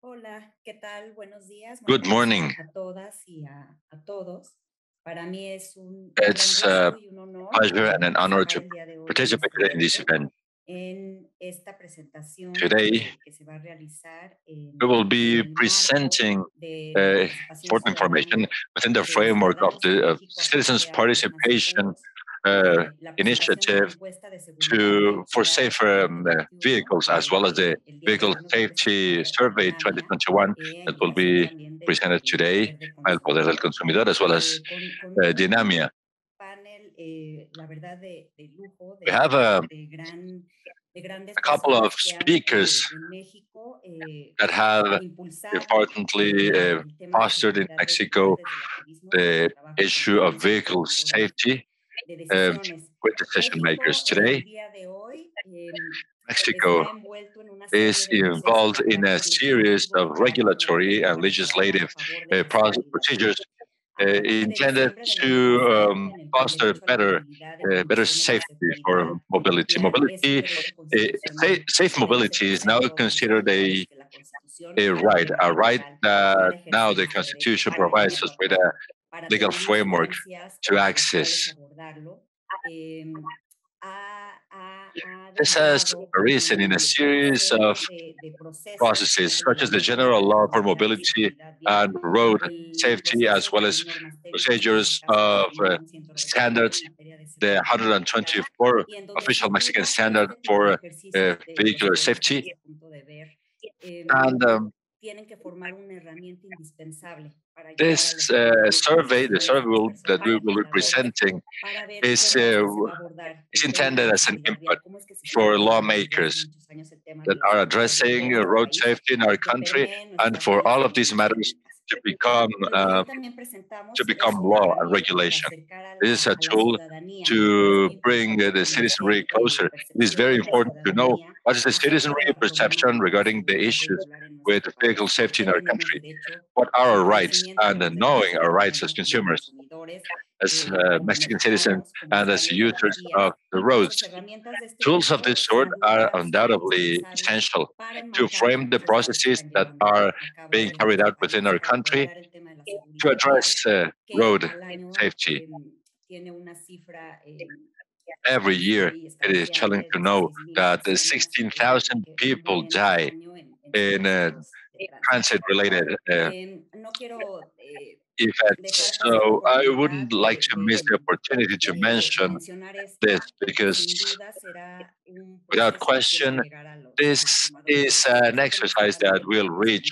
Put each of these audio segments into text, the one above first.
Hola, ¿qué tal? Buenos días. Good morning. a, todas y a, a todos. Para mí es un, It's a un pleasure and an honor to el día de hoy en participate in this event. en esta presentación Today, que, se va a realizar we will be presenting uh, important information within the framework of the uh, México citizens' Asamblea por Temas participation uh, la presentación de la initiative encuesta de seguridad to for safer um, uh, 2021 vehicles, as well as the que el día de vehicle hoy nos va a safety survey 2021 eh, that will be presented today by El Poder del consumidor, as well as eh, con uh, Dinamia. panel, eh, la verdad, de, de lujo, We have a, de grandes a couple of personas que han speakers eh, that have importantly uh, el tema de fostered in Mexico vehicular desde el activismo y the desde el trabajo issue of vehicle safety um, with decision makers. Today, día de hoy Mexico está envuelto en una serie is involved in a series of regulatory and legislative uh, de la process seguridad. procedures uh, intended diciembre del año to um, en el que el foster derecho a la better, uh, better safety for mobility. vial es un Mobility, uh, safe mobility is now protección todos los considered a, estándares que la Constitución a right, a right that now the Constitution provides us with a legal framework to access. Eh, This has arisen in a series of de, de procesos, processes such as the general law for mobility and road safety, as well as normas técnicas, en procedures este caso la of uh, standards, en materia de the 124 y en donde official Mexican standard este tipo de for uh, ejercicios de los vehicular safety. estamos a punto de ver And um, tienen que formar una herramienta indispensable para this uh, survey, the survey will, that we will be presenting, is, uh, que se va a abordar is el tema de intended as an input vial, cómo es que se está for abordando desde hace lawmakers muchos años el tema de that are addressing road safety in our country, and for all of these matters. To become uh, hoy también presentamos to become law and regulation. This is a tool to bring the citizenry closer. It is very percepciones de la important to know what is the citizenry perception regarding the issues with vehicle safety in our country. What are our rights? And knowing our rights as consumers, as uh, Mexican citizens, and as usuarios de las users of the roads. nuestras herramientas de este Tools of this sort are undoubtedly essential to frame the los procesos que se processes that are being carried out within our country abordar el tema de la to address uh, road safety. eh, tiene una cifra Every year, it is challenging to know that uh, personas eh, 16,000 que, que people die año en, en in uh, siniestros de tránsito. transit-related pasar So I wouldn't like to miss the opportunity to mention this because, without question, this is an exercise that will reach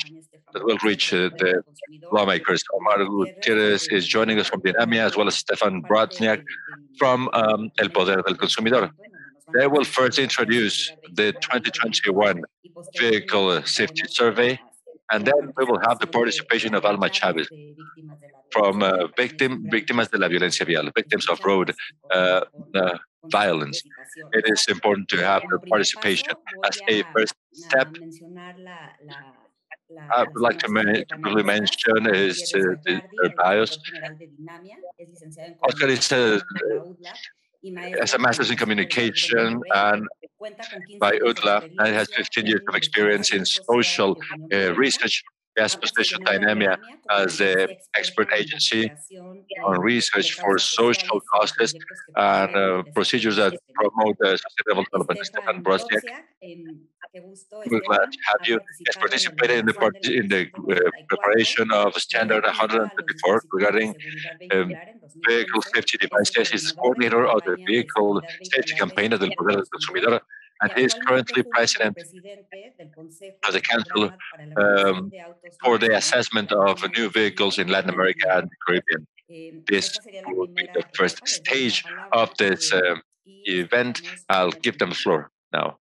that will reach uh, the lawmakers. Omar Gutiérrez, is joining us from Dinamia, as well as Stefan del, from um, El Poder del Consumidor. They will first introduce the 2021 Vehicle Safety Survey, and then we will have the participation of Alma Chavez from uh, victim, de la violencia vial, victims of road uh, uh, violence. It is important to have the participation as a first step. I would like to, sinopsis to mention his uh, the, their el bios. Oscar is a, comunicación por la UDLA y has a master's in comunicación por el communication and Cuenta con 15 by UDLA and has 15 years of experience in social social y opinión uh, research. He has Ha positioned Dynamia Dinamia como la as the expert agency on research for social causes and uh, procedures that promote uh, sustainable development. Stefan Stefan Brozniak, Brodziak, em, qué we're glad to have you. Has participado participated in the, part- in the uh, preparation of Standard relativa a los 124 regarding um, vehicle safety devices. He's the coordinador de la coordinator of the vehicle safety campaign of the Poder del Consumidor and he is currently president presidente del Consejo of the council Programa para la Evaluación um, for the assessment of new vehicles in Latin America and the Caribbean. Eh, This esta sería la will be the first etapa. Les doy la stage of this um, event. I'll give them the floor now.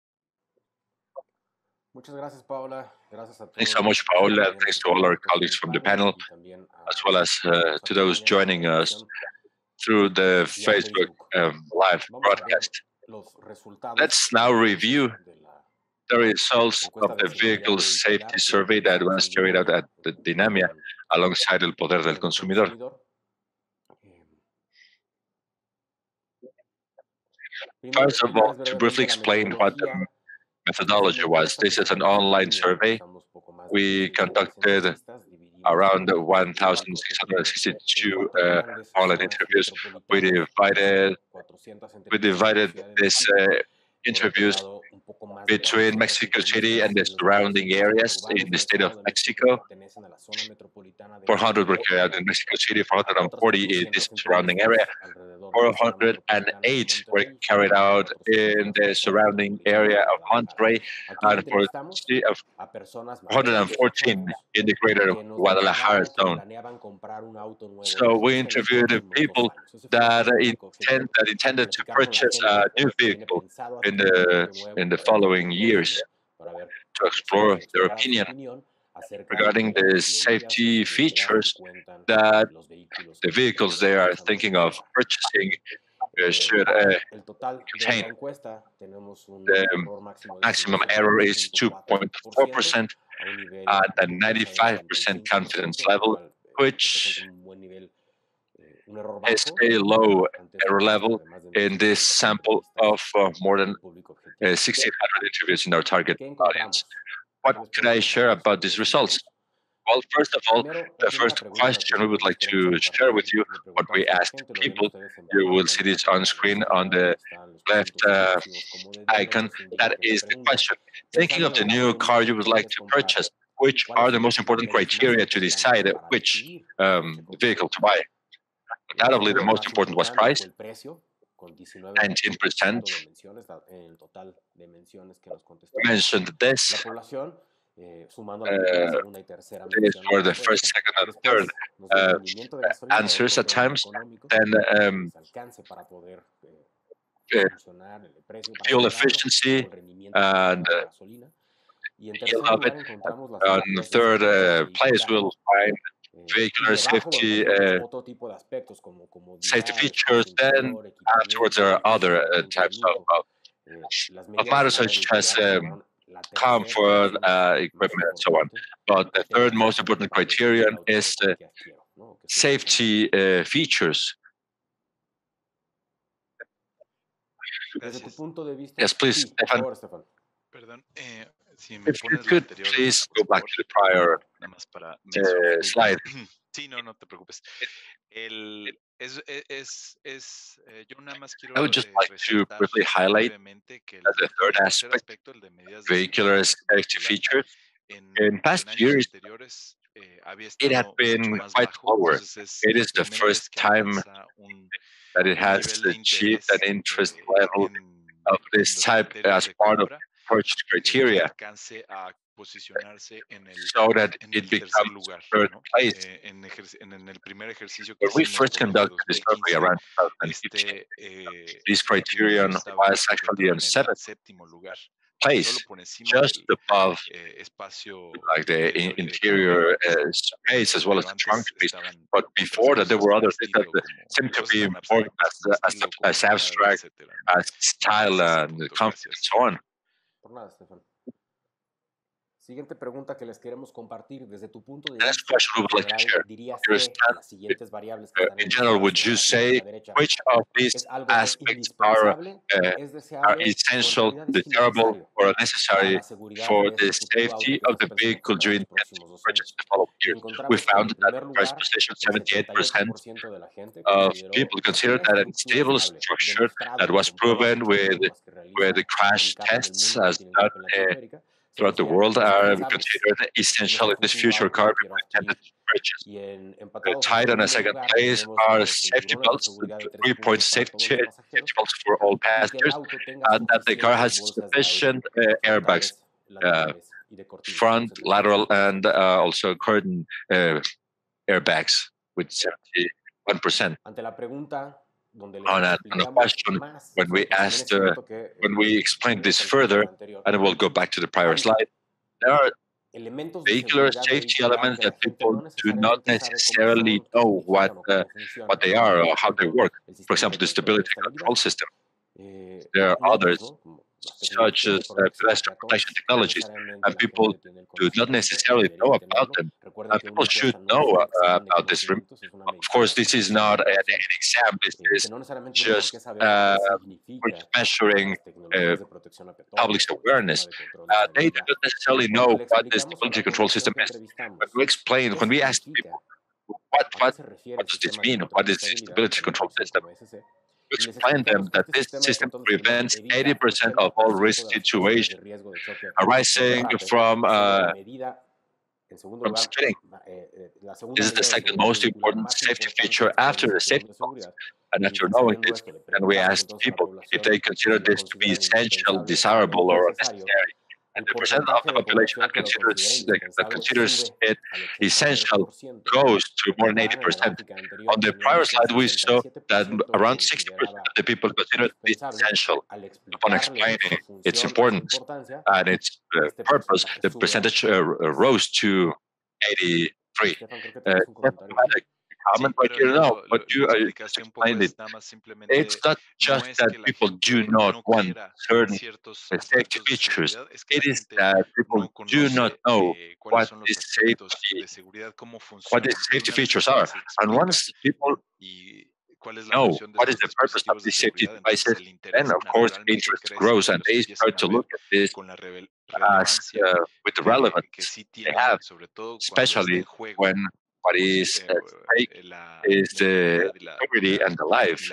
Muchas gracias, Paula. Gracias a Thanks so much, los Paula. Thanks to all our colleagues from the panel, y también a as well as uh, to those acompañan en la joining us through the Facebook um, live Vamos a ver broadcast. Let's now review the results of the vehicle safety survey that was carried out at the Dinamia alongside El Poder del Consumidor. Eh, First of all, to briefly explain what the. Methodology was. This is an online survey we conducted around 1,662 uh, online interviews. We divided we divided this uh, interviews between Mexico City and the surrounding areas in the state of Mexico. 400 were carried out in Mexico City, 440 in this surrounding area, 408 were carried out in the surrounding area of Monterrey, and for of 114 in the greater Guadalajara zone. So we interviewed people that intend that intended to purchase a new vehicle in the in the following years to explore their opinion regarding the safety features that the vehicles they are thinking of purchasing uh, should uh, contain. The maximum error is 2.4% at a 95% confidence level, which is a low error level in this sample of uh, more than uh, 1,600 interviews in our target audience. What can I share about these results? Well, first of all, the first question we would like to share with you, what we asked people, you will see this on screen on the left uh, icon. That is the question. Thinking of the new car you would like to purchase, which are the most important criteria to decide which um, vehicle to buy? Undoubtedly, the most important was price. 19% mentioned this. Uh, this for the first, second, and third uh, answers at times, then um, uh, fuel efficiency and uh, of it. On the third uh, place, we'll find vehicular safety uh, safety features. Then afterwards, there are other uh, types of, of, of matters such as um, comfort, uh, equipment, and so on. But the third most important criterion is the safety uh, features. Yes, please, Stefan. Perdón, eh, si me If you pones could anterior, please go back to the prior nada más para uh, slide. Sí, no, no te preocupes. El, es, es, es, eh, yo nada más quiero I would just eh, like to briefly highlight as the third aspect, el de medidas vehicular safety features. en, In past years, eh, it had been quite lower. It is the first time that it has achieved an interest level of this type as part of criteria alcance a posicionarse en el, so that it becomes third place. Eh, en, ejerc- en- en el primer ejercicio que When we first conducted the survey around 2015, eh, this criterion was actually on en seventh place, solo por encima just above eh, espacio like the interior y de interior carga, uh, space as well as the trunk space. But before that, there were como other things that seemed to be tan important as, as, as abstract as style Ese es el and comfort and so on. Por nada, Estefan. Siguiente pregunta que les queremos compartir desde tu punto de The next vista question we would like to general, share. dirías que las siguientes variables que están in general, would you say which of these aspects are uh, are en essential, desirable, or necessary for the este futuro auto safety of the vehicle you comprar en los intend to próximos dos purchase the following Y years? We en found that in first position, 78% 78% de la gente of people que consider that a stable structure that was proven with with the crash en tests as done uh, throughout the world are considered essential in this future car quiero intended to purchase. Y en Uh, empatados en tied on a second place are safety belts, three-point safety, safety belts for all y que el passengers, and that the car has suficientes bolsas de aire sufficient uh, airbags, uh, laterales y de cortina, front, lateral, and uh, also curtain uh, airbags with 71%. Ante la pregunta donde les On a, on a question, when we asked, uh, when we explained this further, and we'll go back to the prior slide, there are vehicular safety elements that people do not necessarily cómo son, qué know what uh, what they are or how they work. For example, the stability control system. eh, There are others such as uh, protection technologies, and people do not necessarily know about them. Uh, people should know uh, about this. Of course, this is not an, an exam. This is just uh, measuring uh, public's awareness. Uh, they do not necessarily know what this stability control system is. But we explain, when we ask people, what, what, what does this mean? What is the stability control system? Explain them that this system prevents 80% of all risk situations arising from, uh, from skidding. This is the second most important safety feature after the safety policy. And after knowing this, then we asked people if they consider this to be essential, desirable, or necessary and the percent of the population that considers that considers it essential goes to more than 80 percent. On the prior slide, we saw that around 60 percent of the people consider it essential. Upon explaining its importance and its uh, purpose, the percentage uh, rose to 83. Uh, right here now, but you uh, explained it. It's not just that people do not want certain safety features. It is that people do not know what these safety, what these safety features are. And once people know what is the purpose of these safety devices, then of course interest grows and they start to look at this as uh, with the relevance they have, especially when what is at stake is the integrity and the life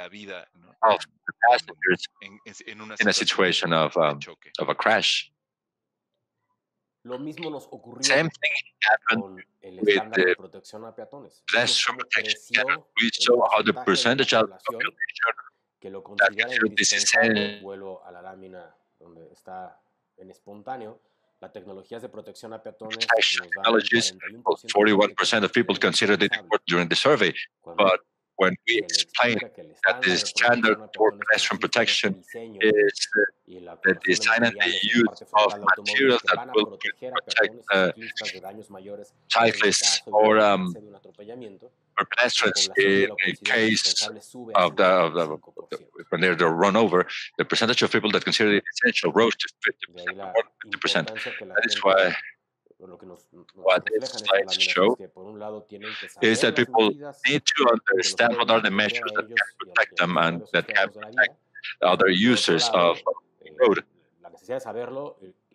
of the passengers in a situation of, um, of a crash. Same thing happened with the pedestrian protection. We saw how the percentage of the population that considered this essential La tecnologías de protección a peatones technologies, 41% of people considered it important during the survey, but when we explain that the standard for pedestrian protection is uh, the design and the use of materials that will protect uh, cyclists or um, in, eh, a case of the, of the, when they're, run over, the percentage of people that consider it essential rose to 50%. That is why what these slides show is that people need to understand what are the measures that can protect them and that can protect other users of the road.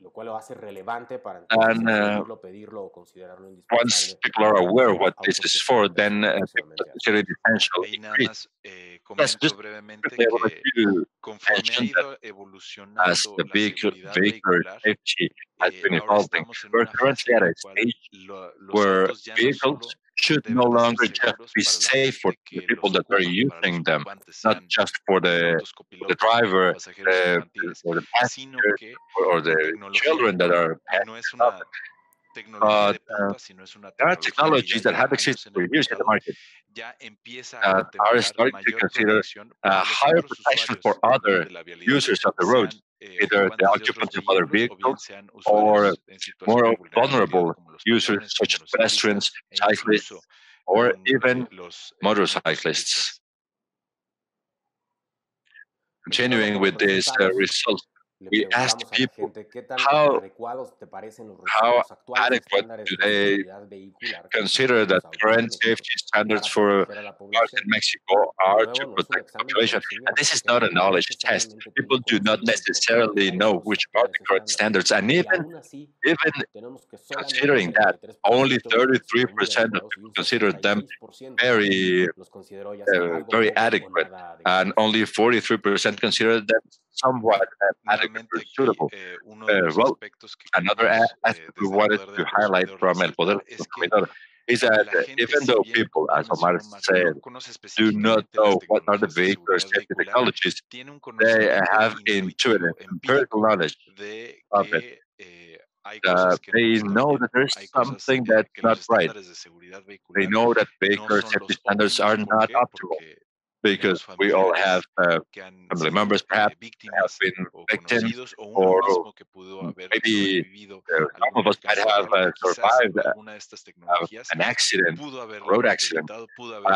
Lo cual lo hace relevante para and, uh, pedirlo o considerarlo indispensable. Once people are aware what this is for, then uh, nada más eh, comento brevemente que conforme ha ido evolucionando as the vehicle, safety has eh, been evolving, we're currently at a stage where vehicles should no longer just be safe for the people that are using them, not just for the, for the driver, uh, or the passenger, or the children that are but uh, there are technologies that have existed for years in the market that are starting to consider a higher protection for other users of the road, either the occupants of other vehicles or more vulnerable users such as pedestrians, cyclists, or even motorcyclists. Continuing with this uh, result, we asked people how, how adequate do they consider that current safety standards for cars in Mexico are to protect the population. And this is not a knowledge test. People do not necessarily know which are the current standards. And even, even considering that, only 33% of people consider them very, uh, very adequate, and only 43% consider them somewhat uh, adequate suitable. Uh, well, another aspect we wanted to highlight from El Poder Consumidor is that uh, even though people, as Omar said, do not know what are the vehicle safety technologies, they have intuitive, empirical knowledge of it. Uh, they know that there's something that's not right. They know that vehicle safety standards are not optimal because we all have uh, family members perhaps have been victims or maybe uh, some of us might have uh, survived uh, an accident, road accident,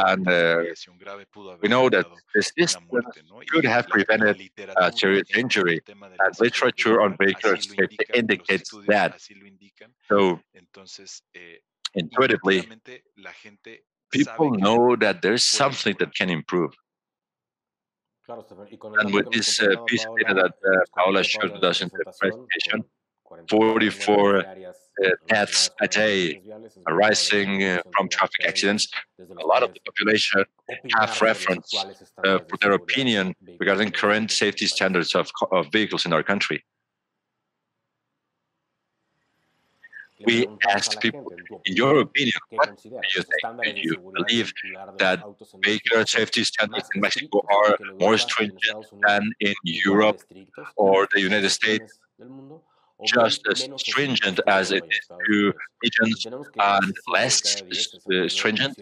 and uh, we know that the system could have prevented a serious injury, and literature on safety indicates that. So, intuitively, people know that there's something that can improve. And with this uh, piece of data that uh, Paola showed us in the presentation, 44 uh, deaths a day arising uh, from traffic accidents. A lot of the population have reference uh, for their opinion regarding current safety standards of, of vehicles in our country. We asked people, in your opinion, what do you think? Do you believe that vehicular safety standards in Mexico are more stringent than in Europe or the United States? Just as stringent as it is to regions and less uh, stringent?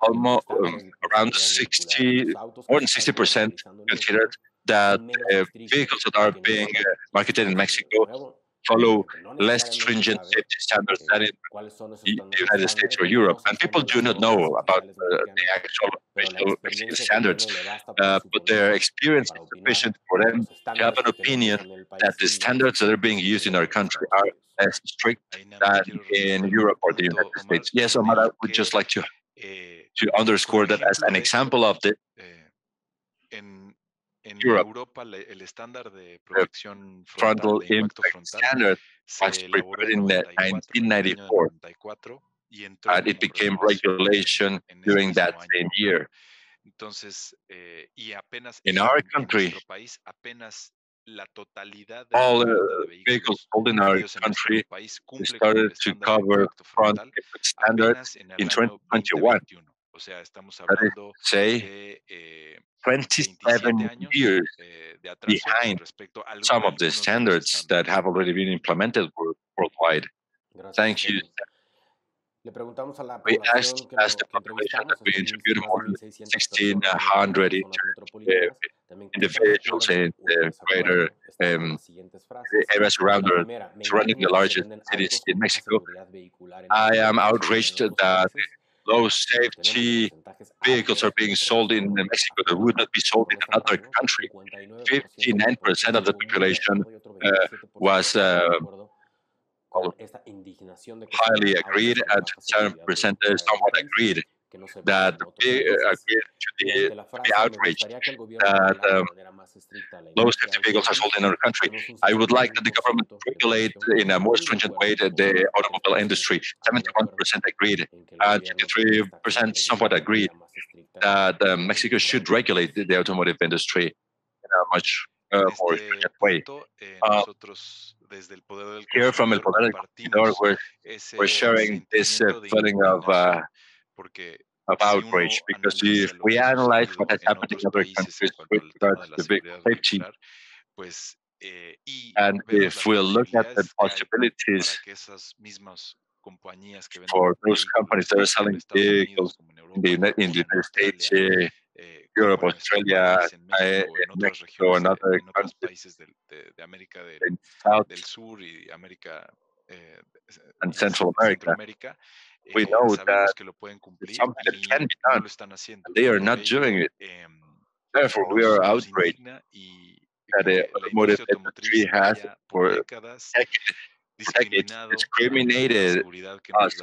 Almost um, around 60, more than 60% considered that uh, vehicles that are being uh, marketed in Mexico follow less stringent safety standards than in the United States or Europe. And people do not know about uh, the actual official standards, uh, but their experience is sufficient for them to have an opinion that the standards that are being used in our country are less strict than in Europe or the United States. Yes, Omar, I would just like to to underscore that as an example of the En Europe, Europa, el estándar de protección frontal, de impact frontal standard was prepared in 1994, and it became regulation during that same year. Entonces, eh, y apenas in our country, país, apenas la totalidad de all the vehicles sold in our country started to cover front standards in 2021. O sea, estamos hablando say, de eh, 27 years eh, behind some of the standards that have already been implemented worldwide. Thank you. We asked, asked the population that we interviewed more than 1,600 uh, individuals in the greater um, areas around the, surrounding the largest cities in Mexico. I am outraged that those safety vehicles are being sold in Mexico that would not be sold in another country. 59% of the population uh, was uh, highly agreed, and 7% somewhat agreed that we agreed to the, to be outraged that um, those safety vehicles are sold in our country. I would like that the government regulate in a more stringent way the, the automobile industry. 71% agreed, and 23% somewhat agreed that uh, Mexico should regulate the, the, automotive industry in a much uh, more stringent way. Uh, here from El Poder del Consumidor, we're, we're sharing this uh, feeling of uh, of outrage because if we analyze what has happened in other countries with regards to big safety, and if we look at the possibilities for those companies that are selling vehicles in the, in the United States, uh, Europe, Australia, uh, Mexico, and other countries in South and Central America, we know that something can be done, they are not doing it. Therefore, we are outraged that the automotive industry has for decades discriminated us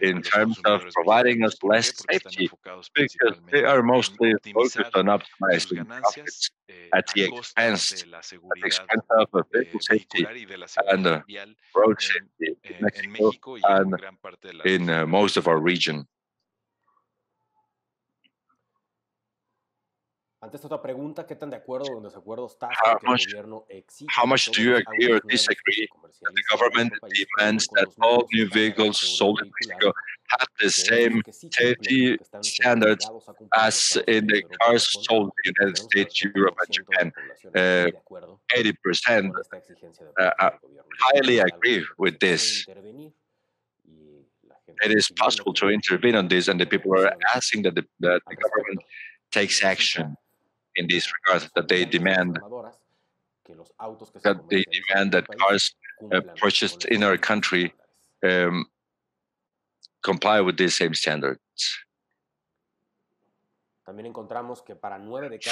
in terms of providing us less safety because they are mostly focused on optimizing profits at the expense, at the expense of vehicle safety and road safety in Mexico and in uh, most of our region. Ante esta pregunta, ¿qué tan de acuerdo o desacuerdo estás how que much, el gobierno exige How much do you agree or disagree that the government demands that all new vehicles sold in Mexico have the same safety standards as in the cars sold in the United States, Europe, and Japan? Uh, 80% uh, uh, highly agree with this. It is possible to intervene on this, and the people are asking that the, that the government takes action in these regards, that they demand that they demand that cars uh, purchased in our country um, comply with these same standards.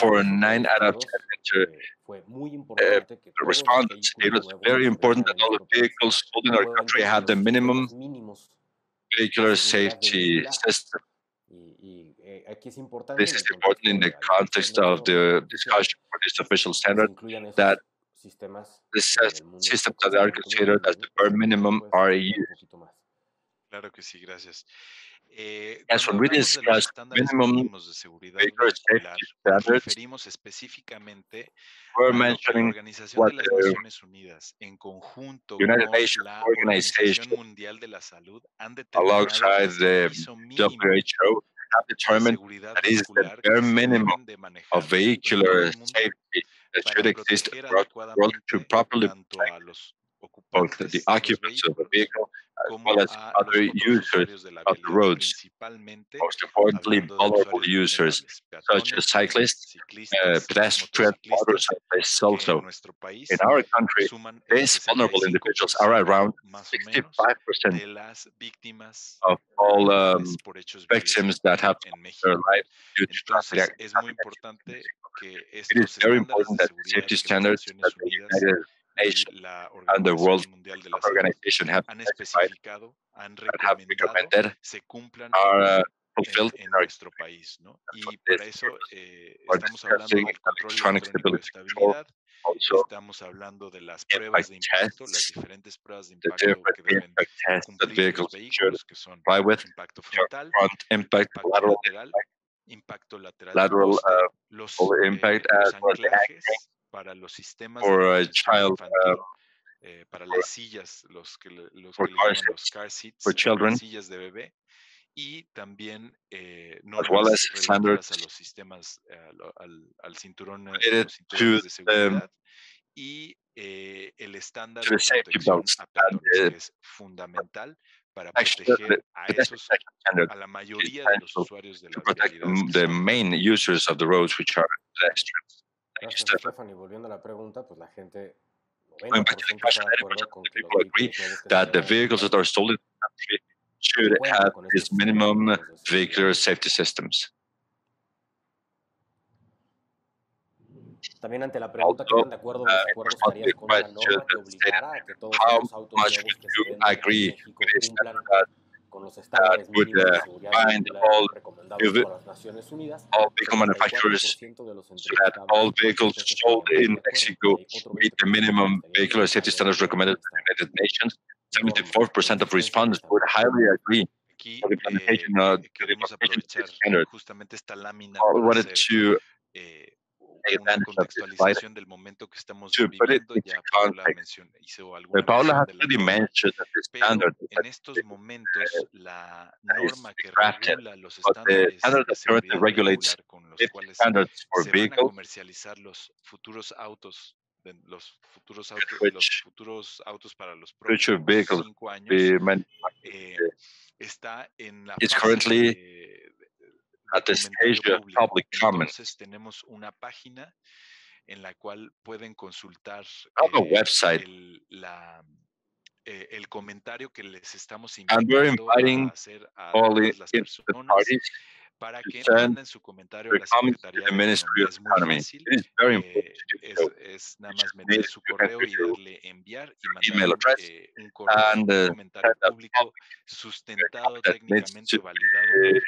For nine out of ten uh, respondents, it was very important that all the vehicles sold in our country have the minimum vehicular safety system. This is important in the context of the discussion for this official standard that the systems that are considered as the bare minimum are used. Claro que sí, gracias. Eh, As when we discuss minimum vehicular safety standards, referimos específicamente we're a la mentioning Organización what de las the Naciones Unidas, en conjunto United con Nations la Organization, Organización Mundial de la Salud, han determinado alongside the el mínimo WHO, have determined that is the bare minimum deben de manejar of vehicular safety that should exist across the world to properly protect both the occupants of the vehicle as well as other users usuarios de la of the roads, most importantly, vulnerable users such as cyclists, uh, pedestrians, motorcyclists also. In our country, these vulnerable individuals are around más o menos 65% de las víctimas of all um, mortales por hechos viales victims that have en their life due to traffic Entonces, es muy accidents. It is very important that safety standards that the United la and the World Organización Mundial de la Salud Organization have specified that have recommended are uh, fulfilled in our país, ¿no? Y para eso eh, estamos hablando discussing del control electronic electrónico de stability control, estabilidad, also estamos hablando de las pruebas de impacto, las tests, diferentes pruebas de the impacto different que deben impact tests that cumplir los vehículos, que son with, impacto frontal, front impact, impacto lateral lateral, impact, impacto lateral, lateral uh, los, eh, impact, los as well the anclajes para los sistemas de child, infantil, um, eh, para las sillas, los que los que car llaman los seats car seats, for las children, sillas de bebé, y también eh, as well normas as relativas a los sistemas, eh, al, cinturón, eh, los cinturones de seguridad y eh, el estándar de protección a peatones, que es fundamental para proteger a esos, a la is mayoría de los usuarios de las the, main users of the roads, which are pedestrians. Thank you, Gracias, Stefan. Stephanie. Volviendo a la pregunta, pues la gente, Going back to the 90% question, está de 90% acuerdo of con the que los people agree vehículos nuevos que se that the vendan en el vehicles that país are sold in the country should cuenten have con these estos minimum protocolos de vehicular seguridad. safety systems. También ante la pregunta que Also, están de acuerdo o uh, desacuerdo, in response to estarías the con una question norma que that stated obligara a que todos how los autos much nuevos would que se you vendan en agree México with this cumplan that, con los that estándares would mínimos de seguridad bind all, recomendados por las Naciones Unidas? all vehicle manufacturers 34% de los so that all vehicles sold in. Mexico meet the minimum estarían vehicular safety standards recommended by the United Nations. 74% of respondents would highly agree Aquí for the eh, implementation of the queremos implementation aprovechar justamente esta lámina I wanted to eh, take una contextualización del momento que estamos viviendo. Ya Paula context. mencionó, hizo alguna Paula mención has de la already norma, mentioned that the pero standard en estos momentos la norma que regula los estándares de seguridad con los safety cuales standards for se van a vehicles comercializar los futuros autos, de- los futuros autos, los futuros autos para los próximos cinco años, eh, está en la fase de at the comentario stage of público. public comment. Entonces tenemos una página en la cual pueden consultar I have a eh, website el, la, eh, el comentario que les estamos and we're invitando a inviting hacer a all the todas las interested personas parties para to que send manden su comentario a their la comments to Secretaría the de Ministry Economía. of Es muy Economy. fácil, It is very important eh, to do es, so. es nada You más just meter need su to correo y enter your darle enviar y mandar email un, address eh, un correo, and un uh, comentario send a público public sustentado comment that needs técnicamente, to validado be,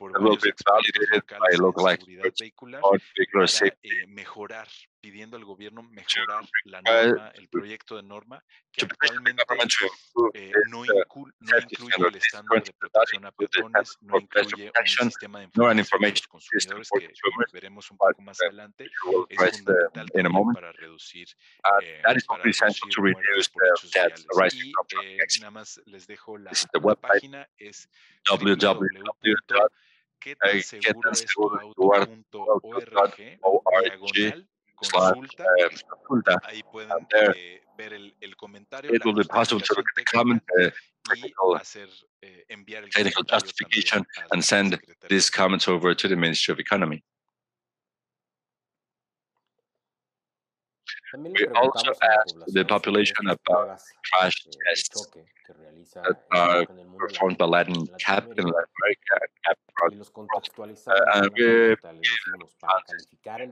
por, por that will varios be expertos validated by locales en local seguridad experts vehicular on vehicular para safety eh, mejorar, pidiendo al gobierno mejorar la require norma, el proyecto de norma que to petition the actualmente government to improve eh, this no, uh, incul- no safety incluye standard. el This estándar de currently does protección a include the peatones, standard no for pedestrian incluye un protection, sistema de nor an información para information los system consumidores for que consumers, veremos un but poco más uh, adelante. which we will Es address uh, fundamental in a también moment. para reducir, Uh, eh, that is para also essential reducir to muertes reduce por the hechos deaths viales. arising Y from traffic eh, accidents. nada más les dejo la, This is the la website página, es www. Qué tan eh, seguro es tu seguro es tu auto.org diagonal consulta. consulta. Ahí pueden eh, ver el, el comentario, it will be possible to look at the comment, uh, technical, hacer eh, enviar el technical justification and send these comments over to the Ministry of Economy. We also asked the population about crash tests that are performed by Latin NCAP in Latin America and CAP uh, we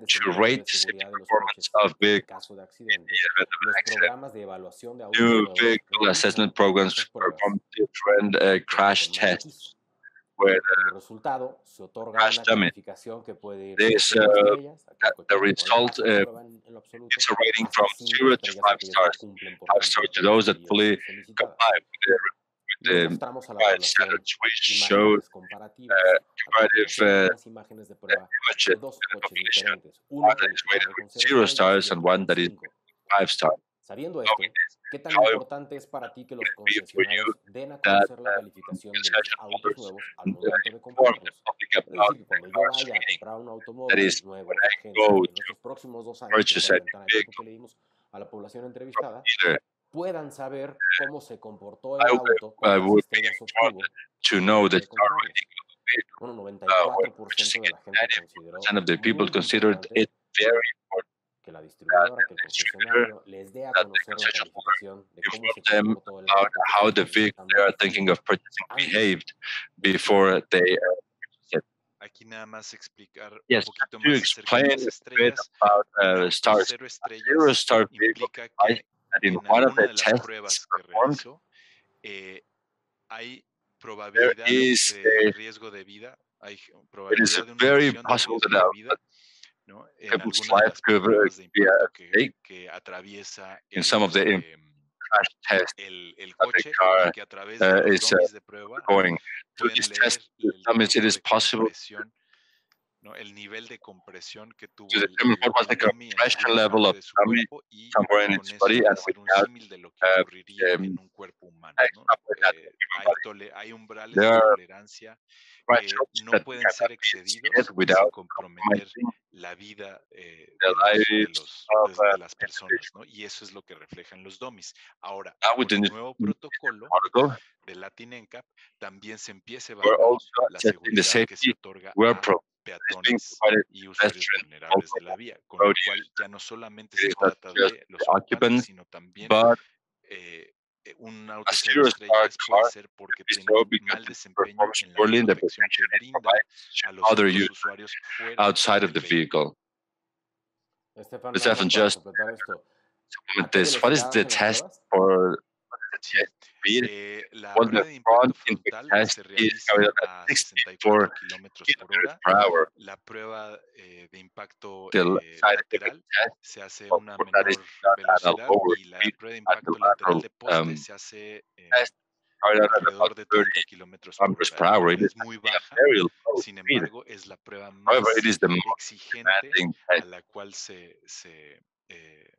to rate the performance of vehicles in the event of an accident. New vehicle assessment programs perform different uh, crash tests where the dummy. This, uh, the result uh, is a rating from zero to five stars. Five stars to those that fully comply with the the right standards, which showed uh, comparative uh, images the population. One that is rated with zero stars and one that is five stars. ¿Qué tan importante es para ti que los concesionarios den a conocer la calificación de los autos nuevos al momento de comprarlos? Es decir, cuando yo vaya a comprar un automóvil nuevo, en estos próximos dos años, que le dimos a la población entrevistada, puedan saber cómo se comportó el auto cuando las estrellas obtuvo. To know that bueno, 94% de la gente of the people considered it very important que la distribuidora, que el concesionario les dé a conocer la calificación de cómo se comportó el auto. How the vehicle they are thinking of purchasing behaved before they uh, Aquí nada más explicar yes, un poquito to más explain acerca de las a estrellas. bit about uh, stars. Cero estrellas Zero star vehicle implica que that in en one of the de las tests pruebas que performed, realizó eh, hay probabilidad is de a- riesgo de vida, hay it is probabilidad de una very de possible riesgo that vida, ¿no? People's de could, uh, be que, que atraviesa in el, some of the im- crash tests el, el coche car que a través uh, de los is uh, de prueba going pueden this test. That means it is possible ¿no? el nivel de compresión que tuvo to el, determine el- what was the el dummy en compression alguna level parte of de su dummy cuerpo y somewhere in con its eso body and hacer un without símil de lo que uh, ocurriría um, en un cuerpo humano. ¿no? extrapolate that to Eh, human hay, body. tole- hay umbrales There de are tolerancia que thresholds no that pueden cannot ser be excedidos exceeded sin without comprometer compromising la vida eh, the de, los, de, lives los, of de- de uh, las personas, ¿no? Y eso es lo que reflejan los dummies. Ahora, now con within el this nuevo protocolo article, de Latin NCAP, también se empieza a we're evaluar also la assessing the seguridad que se safety otorga we're a pro- is being peatones y usuarios pedestrians, vulnerables de la vía, con lo cual ya no solamente se trata de los ocupantes, occupants, sino también but eh, eh, un auto a cero zero estrellas puede ser porque is tiene un because mal it desempeño en la the protección que brinda a los other otros users usuarios outside of the vehicle. Estefan, Stefan, nada just completar esto. Supplement ¿A qué this. What is velocidad the hacen las test pruebas? for Sí, speed? eh, la Well, prueba the de impacto front impact frontal test se is realiza carried out a at 64 64 kilómetros por kilometers hora. per hour. La prueba eh, de impacto The eh, side effect lateral test se hace a of una that is menor done at a velocidad lower y la speed prueba de at the impacto lateral de lateral poste um, se hace eh, test carried out at alrededor about de 30 30 kilómetros por kilometers hora. per La hour. It prueba is es muy actually a baja, very low sin speed. embargo, es la prueba However, más it is the most exigente demanding a test. la cual se, se eh,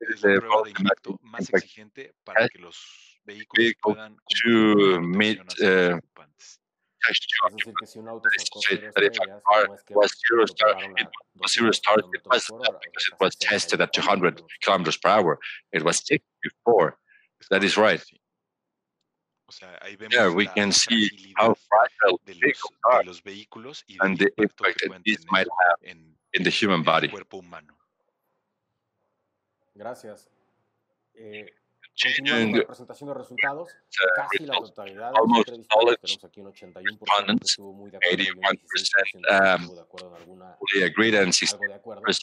It es is la the prueba most de demanding impacto más impact exigente para test que los vehículos vehicle puedan to cumplir con la meet protección hacia uh, ocupantes. test to Es decir, que si un auto That is to sacó say cero that if a estrellas, car no es que was zero lo star, it a was zero 200. It was por because it was tested at 200 kilometers per hour. It was 64. Es That is right. sí. O There we can see how fragile de los, vehicles de are los vehículos y del and the impact that pueden this might have in the human body. Gracias. Eh, continuando Continuing con la presentación de resultados, uh, casi la results, totalidad de los almost all entrevistados, its tenemos aquí un 81% que respondents, estuvo muy de acuerdo y un 81% 16% que um, estuvo de acuerdo en alguna, fully agreed and algo de acuerdo, 60%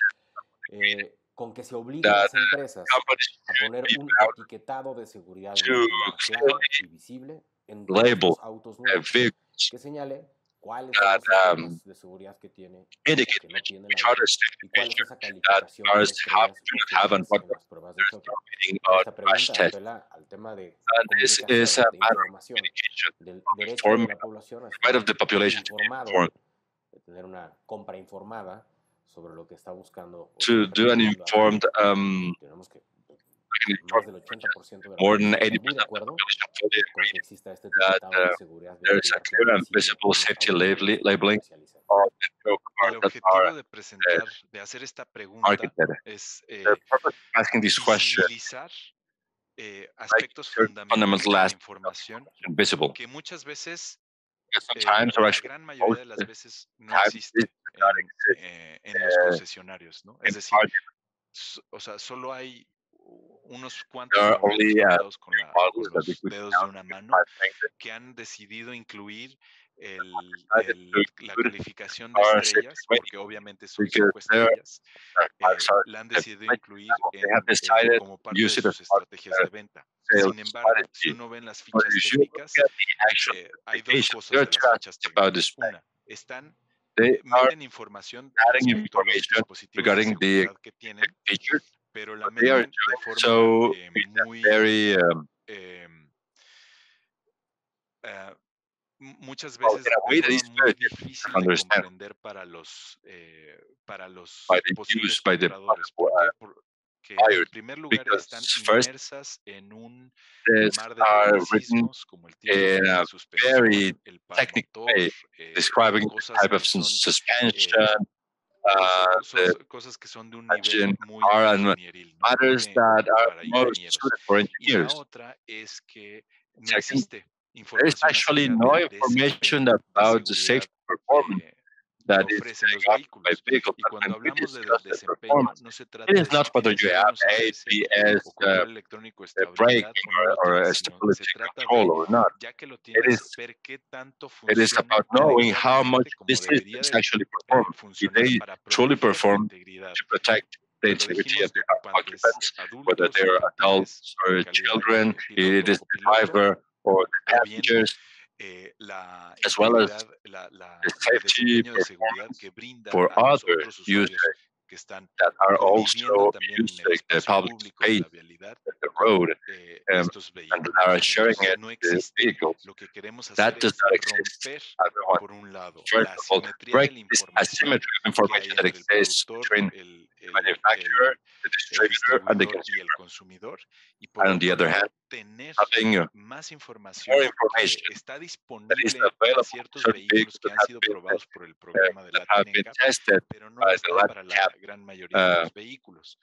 eh, con que se obligue a that las empresas companies a poner be un bound etiquetado de seguridad to vehicular claro clearly y visible en todos label los autos uh, nuevos vehicles. que señale cuáles son that los de seguridad que tiene indicate which, which other y cuál es feature esa that cars have do not have and what en las pruebas de there's choque. no meaning Pero about crash pregunta al tema de And this is a matter of información, communication del of derecho de informing the right of the population to be informed, tener una compra informada sobre lo que está buscando to do an informed, um, Tenemos que an más informed del 80% de la more than población 80% está muy de of the acuerdo population fully con agreed que exista este that etiquetado de uh, seguridad there's a vehicular clear claro y and visible visible en los safety autos label, nuevos labeling comercializados. of the new El cars that are objetivo de uh, presentar, de hacer esta pregunta marketed. es The eh, purpose of asking this question visibilizar eh, like aspectos certain fundamentales fundamental de la aspects información and visible. que muchas veces, Because eh, sometimes or la actually gran most mayoría de of las the veces no time existe it does not en, exist eh, en los uh, concesionarios, ¿no? Es in decir, car o sea, solo hay unos cuantos uh, con, la, con, los dedos de una mano que han decidido incluir el, el, la calificación de estrellas, porque obviamente son cinco estrellas, eh, la han decidido incluir en, en, como parte de sus estrategias de venta. Sin embargo, si uno ve en las fichas técnicas, eh, hay dos cosas de las fichas técnicas. Una, están meten información respecto a los dispositivos de seguridad que tienen, pero la meten de forma eh, muy eh, uh, muchas veces es muy difícil de comprender para los eh, para los posibles compradores. ¿Por qué? Porque en primer lugar están inmersas en un mar de tecnicismos como el tipo de suspensión, el par motor, eh, cosas que son, eh, Uh, cosas, ah, cosas, que son de un nivel muy ingenieril, ¿no? para ingenieros. Y la otra es que hmm, no existe There is actually no information about the safety performance eh, that is by when it is just the performance, it is not whether you have ABS, uh, a brake, or a stability control or not. It is, it is about knowing how much this is actually performed. If they truly perform to protect the integrity of the occupants, whether they're adults or children, it is the driver or the passengers, eh, la as well as la, la, the safety for other users que están that are also using the public space, the road, eh, um, and are sharing it no with vehicles. Lo que That does not exist. romper, por un lado, First of all, break this asymmetry of information that exists between el, the manufacturer, the distributor, and the y el consumidor. Y por and on the other hand, tener having uh, más información more information que está that is disponible available para to ciertos certain vehículos vehicles que that han have sido been, probados por el uh, programa de that have been Latin tested pero no by está the para Latin la CAP, gran mayoría de uh, los vehículos.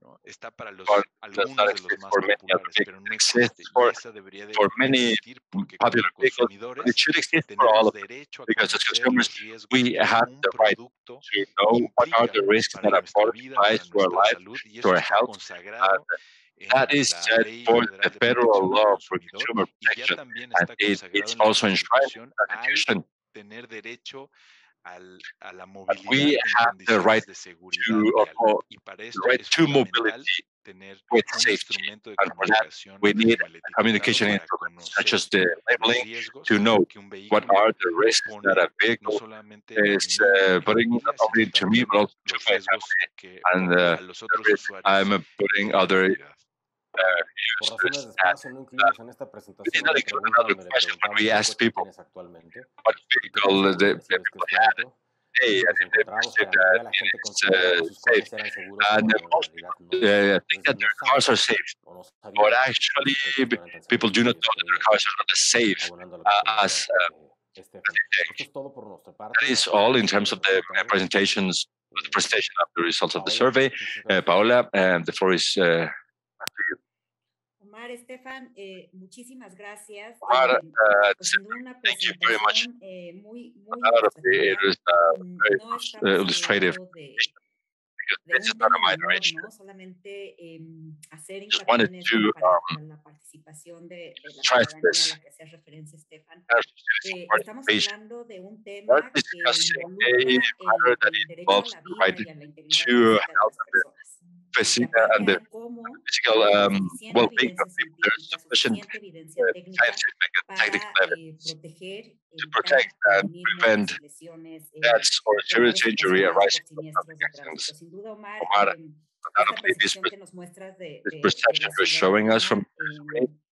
¿No? Está para los, but algunos de los exist más for many populares, pero no existe. for, y esa debería de existir porque como popular vehicles, it consumidores should exist for all tenemos of them. derecho a Because as conocer consumers, los riesgos we que have un the right producto to know what are the implica risks para that are nuestra brought vida, by para to our nuestra life, salud, y to eso our está health, consagrado uh, en that is la set Ley for the federal law for Consumidor consumer protection, and it, it's en la also enshrined in the al Constitution. tener derecho al, a la movilidad we have the right de to, seguridad vial. or Y para esto right es to mobility tener with un safety. instrumento de And for that, comunicación we need communication instruments such as the labeling to know what are the risks that a no vehicle solamente is uh, putting not only to me, but also to my family and uh, a los otros risk usuarios I'm uh, putting other uh, Por razones de espacio no incluimos en esta We presentación did not una include pregunta donde le preguntamos qué asked people tienes actualmente what vehicle the, seguro the percibes que people es tu had. auto. Hey, Y and they encontramos said la mayoría de that it's uh, safe. coches eran seguros And uh, most people uh, think that their cars are safe, but actually sus coches no eran tan people do not know that their cars are not as safe Abonando a lo que uh, as uh, eh, Estefan. they Esto es todo por nuestra parte. That is all in terms of the uh, presentations, the Eh, presentation of the results of the survey. Uh. Paola, um, the floor is uh, Omar, Estefan, eh, muchísimas gracias. Omar, Eh, uh, pues sin duda una thank you very much. presentación eh, muy, muy Out of the, it ilustrativa. is uh, Mm, very No uh, estamos illustrative hablando de, because de this is un not a tema minor menor, issue. ¿no? Solamente em, hacer Just hincapié wanted en to esto para, um, para la participación de, de la stress ciudadanía a this. la que hacía referencia Estefan. As this Eh, estamos participation. hablando de un We're tema que discussing a involucra matter el, that el derecho a involves la the vida right y a la integridad to física de health las and the y physical and the physical um, well-being of people. There's sufficient uh, scientific and technical evidence eh, to protect and prevent muertes y lesiones eh, deaths or serious injury arising from traffic accidents. Omar, Omar, eh, esta undoubtedly this, percepción que nos muestras de, this perception you're showing us from ciudadanía the survey eh,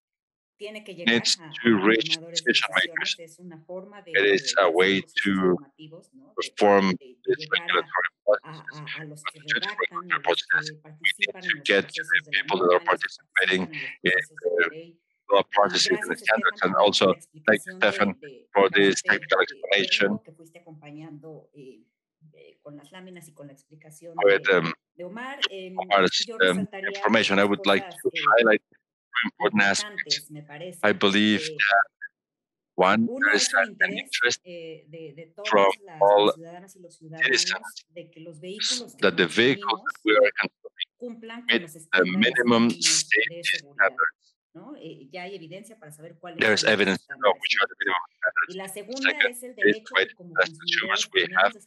tiene que llegar needs a, to reach decision makers. decisiones, es una forma de, It is a way to normativos, ¿no? de, perform this regulatory a, process. a, a los But to this regulatory process, we need to get to the procesos de la people that are norma, en los que participating participan en los in procesos de la the law processes and the standards, and also thank you, Stefan, for this technical explanation técnico que fuiste acompañando eh, eh, con las láminas y con la explicación with um, de Omar. Eh, Omar's um, information. I would like to highlight important aspects. importantes, me parece. I believe that one, there is an, interest eh, from all las ciudadanas y los ciudadanos citizens de que los vehículos que that the vehicles that we are consuming meet the minimum safety standards. ¿no? Eh, ya hay evidencia para saber cuáles There's evidence to know which are the minimum standards. Y la segunda Second, is derecho right que como as consumers we have to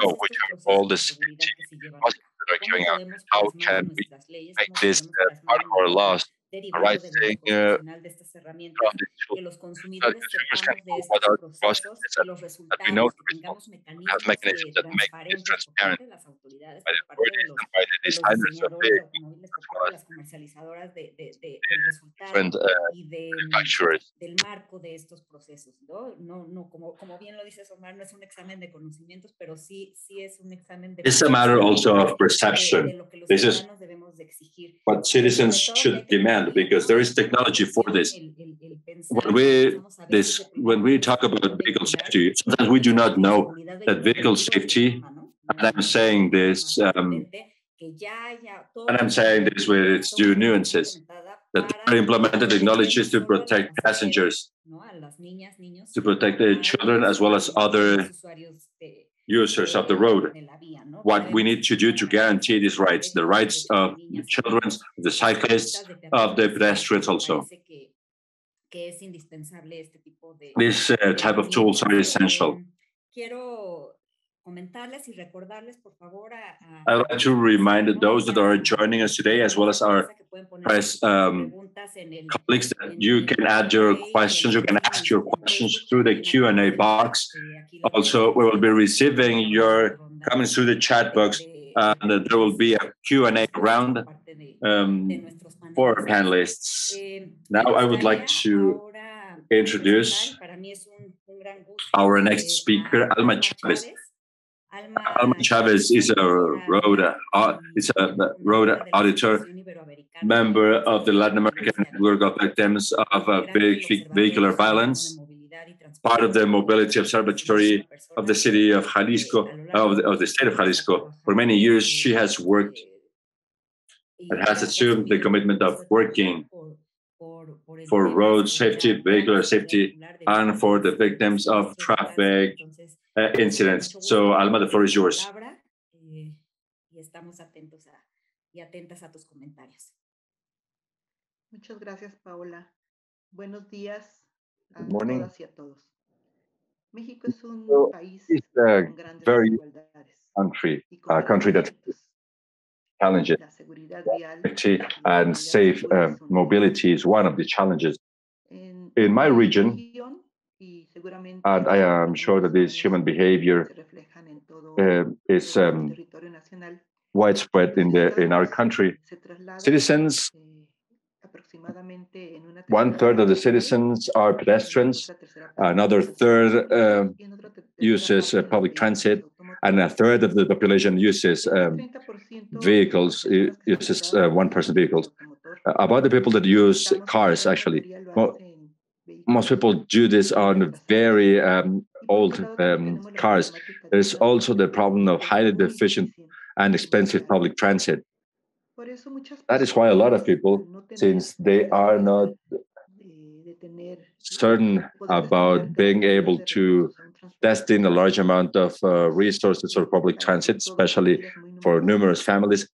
know which are all the safety que se llevan a processes that are carrying out. How can we make this part of our laws? The derivado right del thing uso profesional de estas herramientas? the que tool los consumidores consumers sepamos de estos what are the procesos y los that we know resultados, que tengamos mecanismos mechanisms that make this transparentes por transparent. parte de las autoridades, por parte de los, and by the de los designers of diseñadores de automóviles, por parte de las comercializadoras de, de, de, del resultado different uh, y mm, del marco de estos procesos, ¿no? No, no como, como bien lo dice Omar, no es un examen de conocimientos, pero sí, sí es un examen de It's a matter also of perception. de, de lo que los This is debemos de exigir. what citizens should demand because there is technology for this. When we this when we talk about vehicle safety, sometimes we do not know that vehicle safety, and I'm saying this, um, and I'm saying this with its due nuances, that are implemented technologies to protect passengers, to protect the children as well as other users of the road. What we need to do to guarantee these rights, the rights of the children, the cyclists, of the pedestrians also. This uh, type of tools are essential. I'd like to remind those that are joining us today, as well as our press um, colleagues, that you can add your questions. You can ask your questions through the Q and A box. Also, we will be receiving your comments through the chat box, and there will be a Q and A round um, for our panelists. Now, I would like to introduce our next speaker, Alma Chavez. Alma Chavez is a road uh, is a road auditor, member of the Latin American Network of Victims of uh, Vehicular Violence, part of the Mobility Observatory of the city of Jalisco, of the, of the state of Jalisco. For many years, she has worked and has assumed the commitment of working for road safety, vehicular safety, and for the victims of traffic uh, incidents. So, Alma, the floor is yours. Muchas gracias, Paola. Buenos días a Good morning. todas y a todos. México es un So, país it's a con grandes very desigualdades country, y con a country that challenges La seguridad vial safety and safe uh, mobility is one of the challenges. En, in my region, región, y seguramente And I am sure that this human behavior se reflejan en todo uh, is um, widespread in the in our country. Citizens, eh, aproximadamente en una one third of the citizens are pedestrians, otra tercera parte another third transporte y en otra ter- tercera uses uh, public transit, and a third of the population uses um, vehicles, de u- personas que se uses uh, one-person vehicles. Uh, about the people that use cars, en la gran actually, mayoría lo mo- hacen vehículos most people do this on very um, old um, cars. There's also the problem of highly deficient and expensive public transit. That is why a lot of people, since they are not certain about being able to recursos a large amount of uh, resources for public transit, especially for numerous families.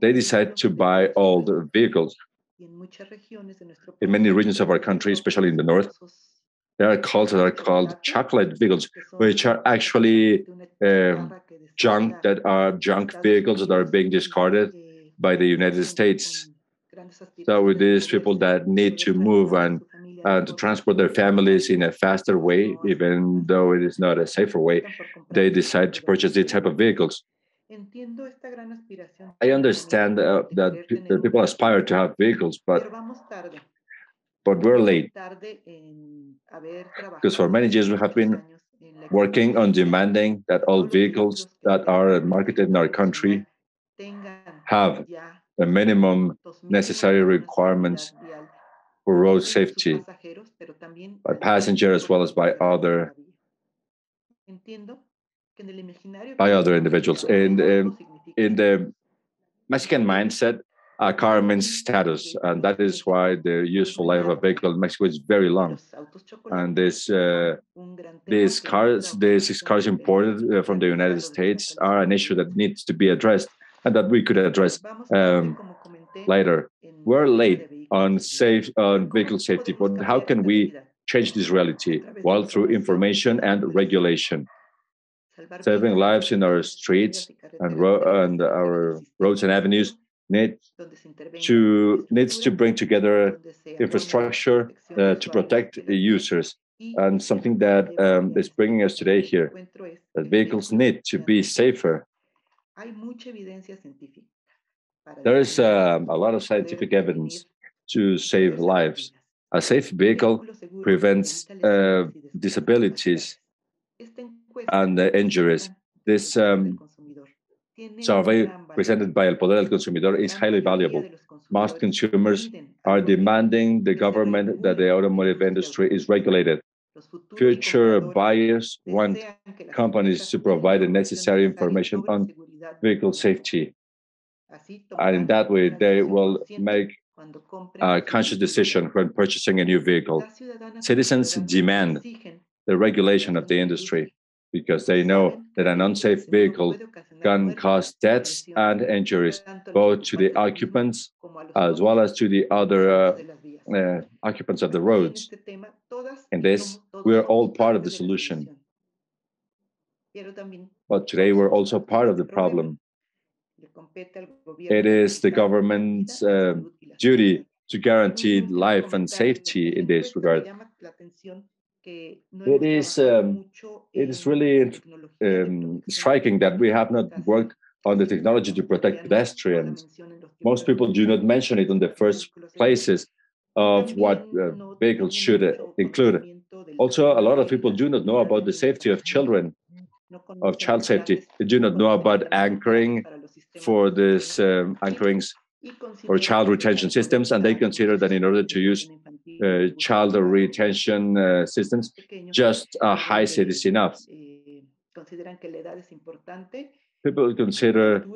They decide to buy old vehicles. Y en muchas regiones de nuestro In many regions of our country, especially in the north, there are cars that are called chocolate vehicles, which are actually um, junk that are junk vehicles that are being discarded by the United States. So with these people that need to move and uh, to transport their families in a faster way, even though it is not a safer way, Optan por comprar they decide to purchase these type of vehicles. Entiendo esta gran aspiración I understand uh, that, pe- that people aspire to have vehicles, but pero vamos tarde. but we're late. tarde en haber because for many years we have been años en la working on demanding that all vehicles that are marketed in our country have the minimum necessary requirements for road tanto de sus safety pasajeros, pero también by passenger as well as by other la vía. Entiendo que en el imaginario by other individuals. And um, in the Mexican mindset, a car means status, and that is why the useful life of a vehicle in Mexico is very long. And this, uh, these cars, these cars imported uh, from the United States are an issue that needs to be addressed and that we could address um, later. We're late on safe on vehicle safety, but how can we change this reality? Well, through information and regulation. Saving lives in our streets and, ro- and our roads and avenues need to needs to bring together infrastructure uh, to protect the users. and something that um, is bringing us today here that vehicles need to be safer. There is um, a lot of scientific evidence to save lives. a safe vehicle prevents uh, disabilities and uh, injuries this um, survey presented by El Poder del Consumidor is highly valuable. Most consumers are demanding the government that the automotive industry is regulated. Future buyers want companies to provide the necessary information on vehicle safety. And in that way, they will make a conscious decision when purchasing a new vehicle. Citizens demand the regulation of the industry because they know that an unsafe vehicle can cause deaths and injuries both to the occupants as well as to the other uh, uh, occupants of the roads. In this, we are all part of the solution. But today, we're also part of the problem. It is the government's uh, duty to guarantee life and safety in this regard. It is um, it is really um, striking that we have not worked on the technology to protect pedestrians. Most people do not mention it in the first places of what uh, vehicles should uh, include. Also, a lot of people do not know about the safety of children, of child safety. They do not know about anchoring for these um, anchorings or child retention systems, and they consider that in order to use uh, child retention uh, systems, just a high seat is enough. People consider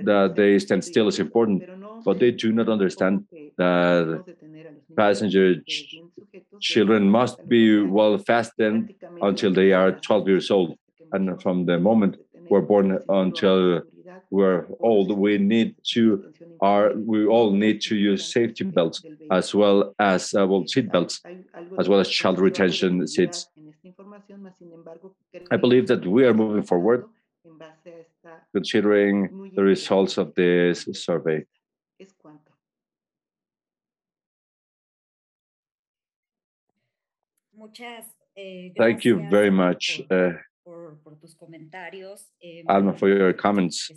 that the standstill is important, but they do not understand that passenger ch children must be well fastened until they are 12 years old. And from the moment we're born until we're old, we need to are we all need to use safety belts as well as uh, well seat belts as well as child retention seats. I believe that we are moving forward considering the results of this survey. Eh, Thank you very much. Uh, por, por tus comentarios. Eh, Alma, for your comments.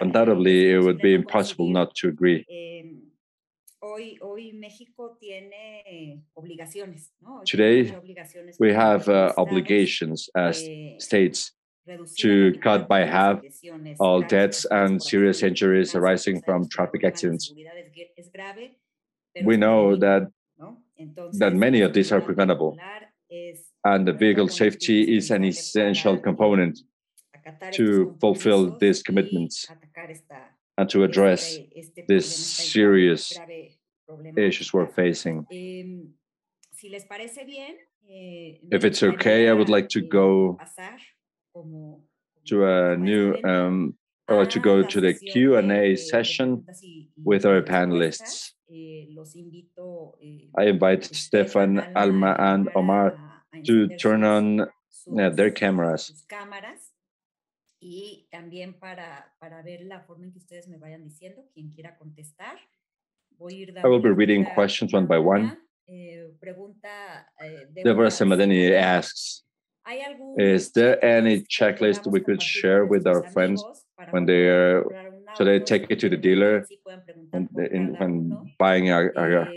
Undoubtedly, it would be impossible not to agree. Hoy, hoy México tiene obligaciones, ¿no? Today, we have uh, obligations as states to cut by half all deaths and serious injuries arising from traffic accidents. We know that, that many of these are preventable and the vehicle safety is an essential component to fulfill these commitments and to address these serious issues we're facing. If it's okay, I would like to go to a new um, or to go to the Q&A session with our panelists. I invite Stefan, Alma, and Omar to turn on uh, their cameras. Y también para, para ver la forma en que ustedes me vayan diciendo, quien quiera contestar. Voy a ir I will be reading questions one by one. Eh, pregunta, eh, Deborah Semadeni asks, is there any checklist we could share with our friends when they are, so they take it to the dealer and in, when buying a, a,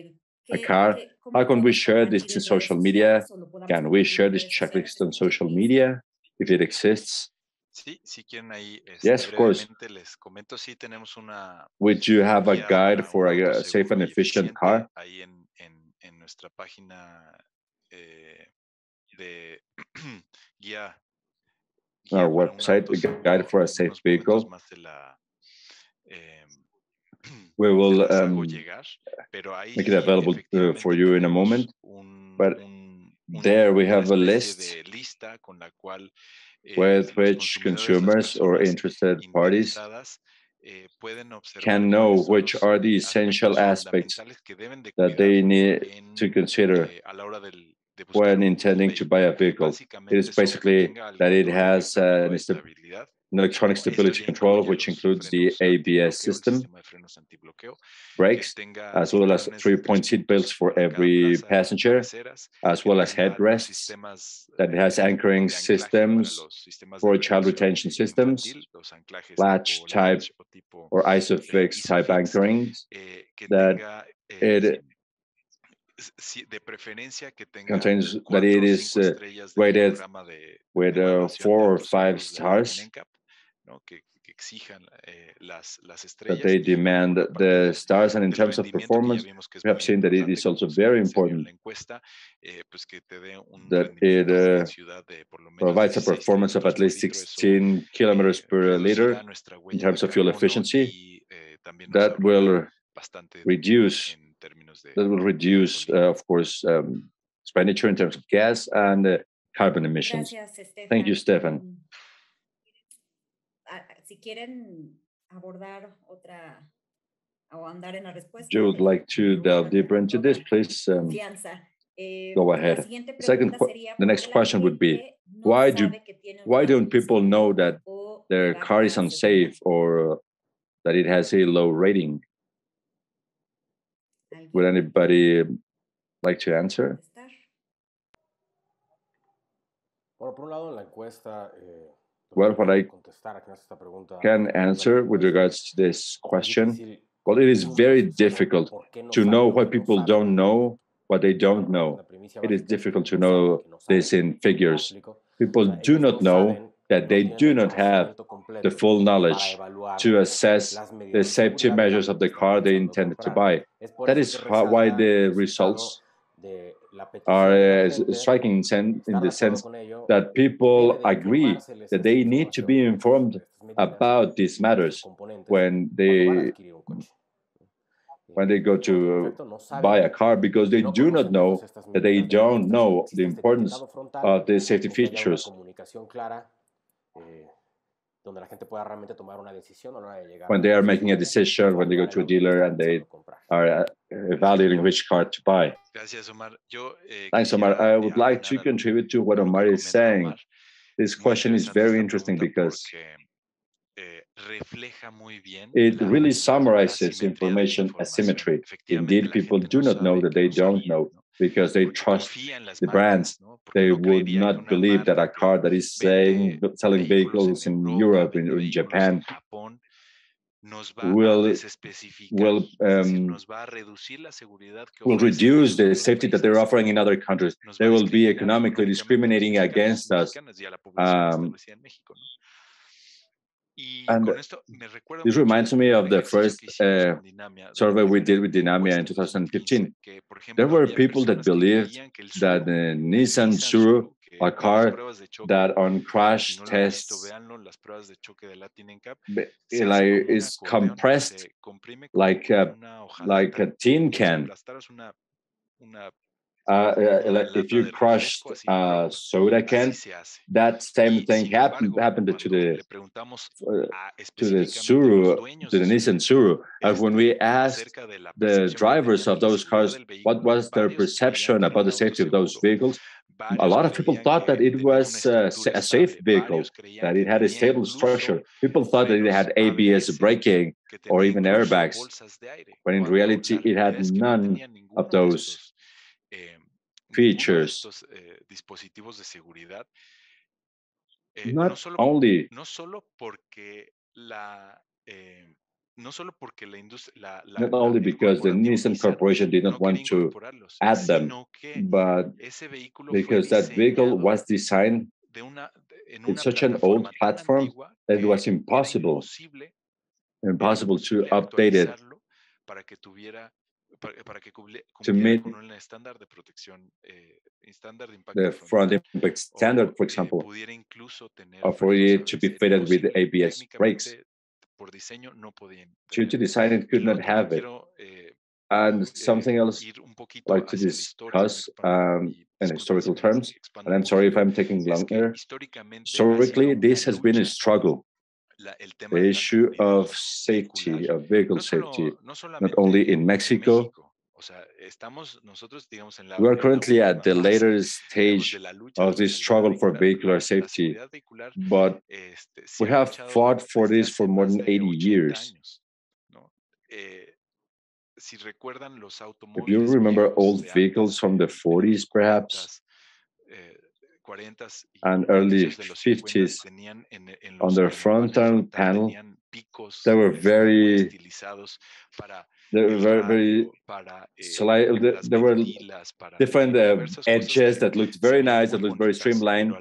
a car? How can we share this in social media? Can we share this checklist on social media if it exists? Sí, si quieren ahí, yes, of course. les comento, sí tenemos una. Would you have a guide for a safe and efficient car? Ahí en, en, en nuestra página eh, de guía. Our website, a guide for a safe vehicle. La, eh, we will um, make it available uh, for you in a moment. But there we have a list with which consumers or interested parties Eh, can know which are the essential aspects that they need to consider eh, when intending to buy a vehicle. It is basically that it has uh, an electronic stability control, which includes the ABS system, brakes, as well as three-point seat belts for every passenger, as well as headrests, that has anchoring systems for child retention systems, latch type or isofix type anchorings, that it contains that it is uh, rated with uh, four or five stars Eh, that they demand the stars. And in terms of performance, we have seen that it is also very important eh, that it uh, provides a performance of at least 16 kilometers per liter in terms of fuel efficiency. That will reduce that will reduce, uh, of course, um, expenditure in terms of gas and uh, carbon emissions. Thank you, Stefan. Mm si quieren abordar otra o andar en la respuesta. You would like to delve deeper into this, please um, eh, go ahead. Second, the next question would be, why do why don't people know that their car is unsafe or that it has a low rating? Would anybody like to answer? Bueno, por un lado, en la encuesta, eh, well, what I can answer with regards to this question, well, it is very difficult to know what people don't know, what they don't know. It is difficult to know this in figures. People do not know that they do not have the full knowledge to assess the safety measures of the car they intended to buy. That is why the results are uh, striking in the sense that people agree that they need to be informed about these matters when they when they go to buy a car because they do not know that they don't know the importance of the safety features donde la gente pueda realmente tomar una decisión a la hora de llegar. When they are making a decision, when they go to a dealer and they are uh, evaluating which car to buy. Gracias, Omar. Yo, eh, Thanks, Omar. I would like to contribute to what Omar is saying. This question is very interesting because eh, it really summarizes information asymmetry. Indeed, people do not know that they don't know because they trust the brands. They would not believe that a car that is saying, selling vehicles in Europe, in, in Japan, will will um, will reduce the safety that they're offering in other countries. They will be economically discriminating against us. Um, and this reminds me of the first uh, survey we did with Dinamia in 2015. There were people that believed that the Nissan Tsuru, a car that on crash tests like is compressed like a, like a tin can uh, uh if you crushed uh, soda can, that same thing happened happened to the uh, to the Tsuru, to the Nissan Tsuru. And when we asked the drivers of those cars what was their perception about the safety of those vehicles, a lot of people thought that it was uh, a safe vehicle, that it had a stable structure. People thought that it had ABS braking or even airbags, when in reality it had none of those features. Eh, dispositivos de seguridad. Eh, Not no solo, only no solo porque la eh, no solo porque la industria la, la, Not only because the Nissan Corporation did not no want to add them, but because that vehicle was designed una, in such an old platform that it was impossible impossible to update it para que to meet con un estándar de protección, eh, estándar de impacto the front impact standard, for example, or for it to be fitted with ABS brakes. due to design, it could not have it. Eh, and something else I'd like to discuss um, in historical terms, and I'm sorry if I'm taking longer. Historically, this has been a struggle. The issue of safety, of vehicle safety, not only in Mexico, we are currently at the later stage of this struggle for vehicular safety, but we have fought for this for more than 80 years. Eh, if you remember old vehicles from the 40s, perhaps, and early 50s, on their frontal panel, they were very they were very, very eh, slight, there were different uh, edges that looked very nice, that looked very streamlined.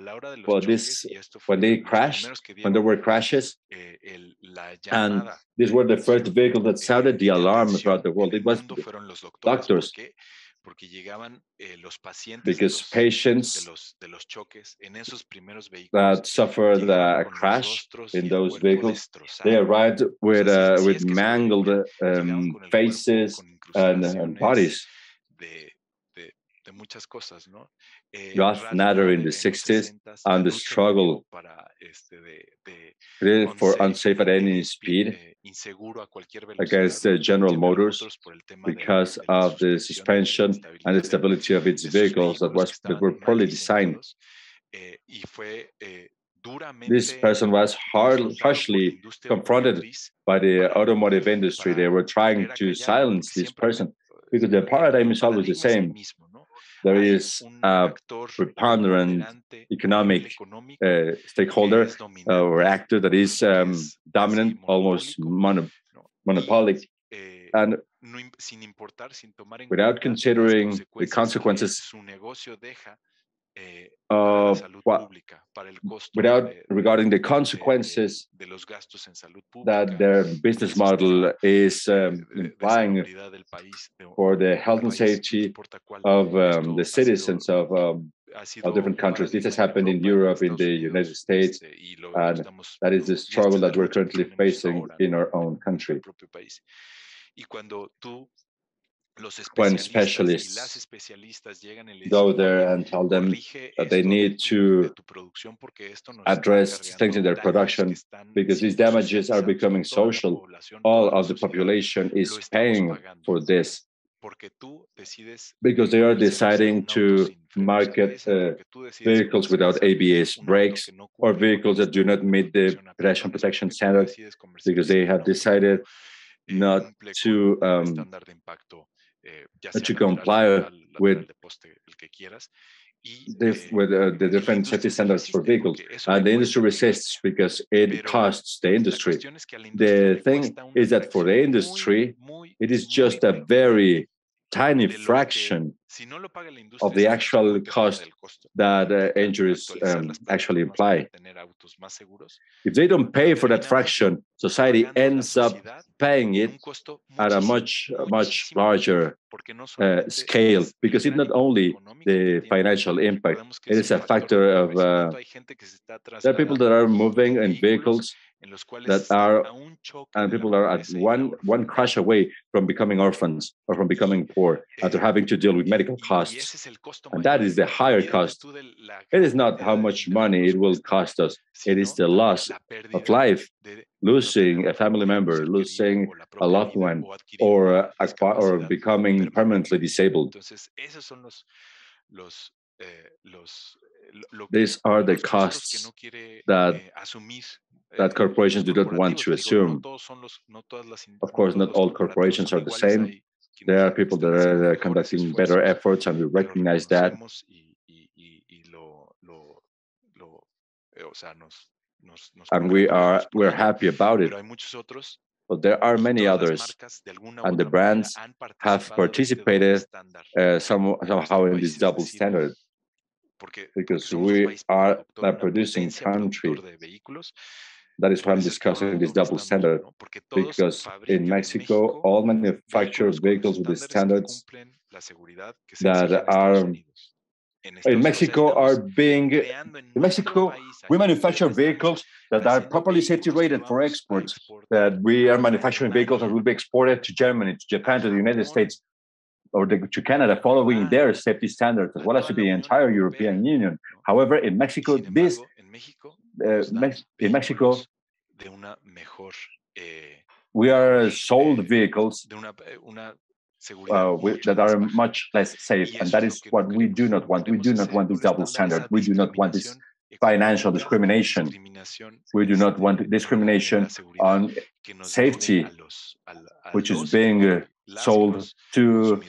But this, when they crashed, when there were crashes, eh, and these were the first vehicles that sounded the alarm throughout the world. It was doctors porque llegaban eh, los pacientes because de los, patients de los, de los choques en esos primeros vehículos that suffered a crash in those vehicles they arrived with uh, with mangled um, faces and, and bodies. de muchas cosas, ¿no? Eh, Nader in the 60s and the struggle for unsafe at any speed eh, against the General Motors because of the suspension and the stability of its vehicles that was that were poorly designed. Eh, eh, this person was hard, harshly confronted by the automotive industry. They were trying to silence this person because the paradigm is always the same there is a preponderant economic uh, stakeholder uh, or actor that is um, dominant, almost mono, monopolic, eh, and without considering the consequences uh, well, without regarding the consequences that their business model is um, implying for the health and safety of um, the citizens of, um, of different countries. This has happened in Europe, in the United States, and that is the struggle that we're currently facing in our own country when specialists go there and tell them that they need to address things in their production because these damages are becoming social. All of the population is paying for this because they are deciding to market uh, vehicles without ABS brakes or vehicles that do not meet the pedestrian protection standards because they have decided not to um, Eh, to comply with the, with uh, the different safety standards for vehicles. And the industry resists because it costs the industry. The thing is that for the industry, it is just a very tiny fraction of the actual cost that uh, injuries um, actually imply. If they don't pay for that fraction, society ends up paying it at a much, much larger uh, scale because it's not only the financial impact, it is a factor of uh, there are people that are moving in vehicles that are and people are at one one crash away from becoming orphans or from becoming poor after eh, having to deal with medical costs. and that is the higher cost. it is not how much money it will cost us. It is the loss of life losing a family member losing a loved one or or becoming permanently disabled. These are the costs that eh, that corporations do not want to assume. Of course, not all corporations are the same. There are people that are conducting better efforts, and we recognize that. And we are we're happy about it. But there are many others, and the brands have participated uh, some, somehow in this double standard because we are a producing country that is why I'm discussing this double standard, because in Mexico, all manufactured vehicles with the standards that are in Mexico are being in Mexico we manufacture vehicles that are properly safety rated for exports that we are manufacturing vehicles that will be exported to Germany to Japan to the United States or the, to Canada following their safety standards as well as to the entire European Union. However in Mexico this uh, in Mexico we are sold vehicles uh, we, that are much less safe. And that is what we do not want. We do not want this double standard. We do not want this financial discrimination. We do not want discrimination on safety, which is being uh, sold to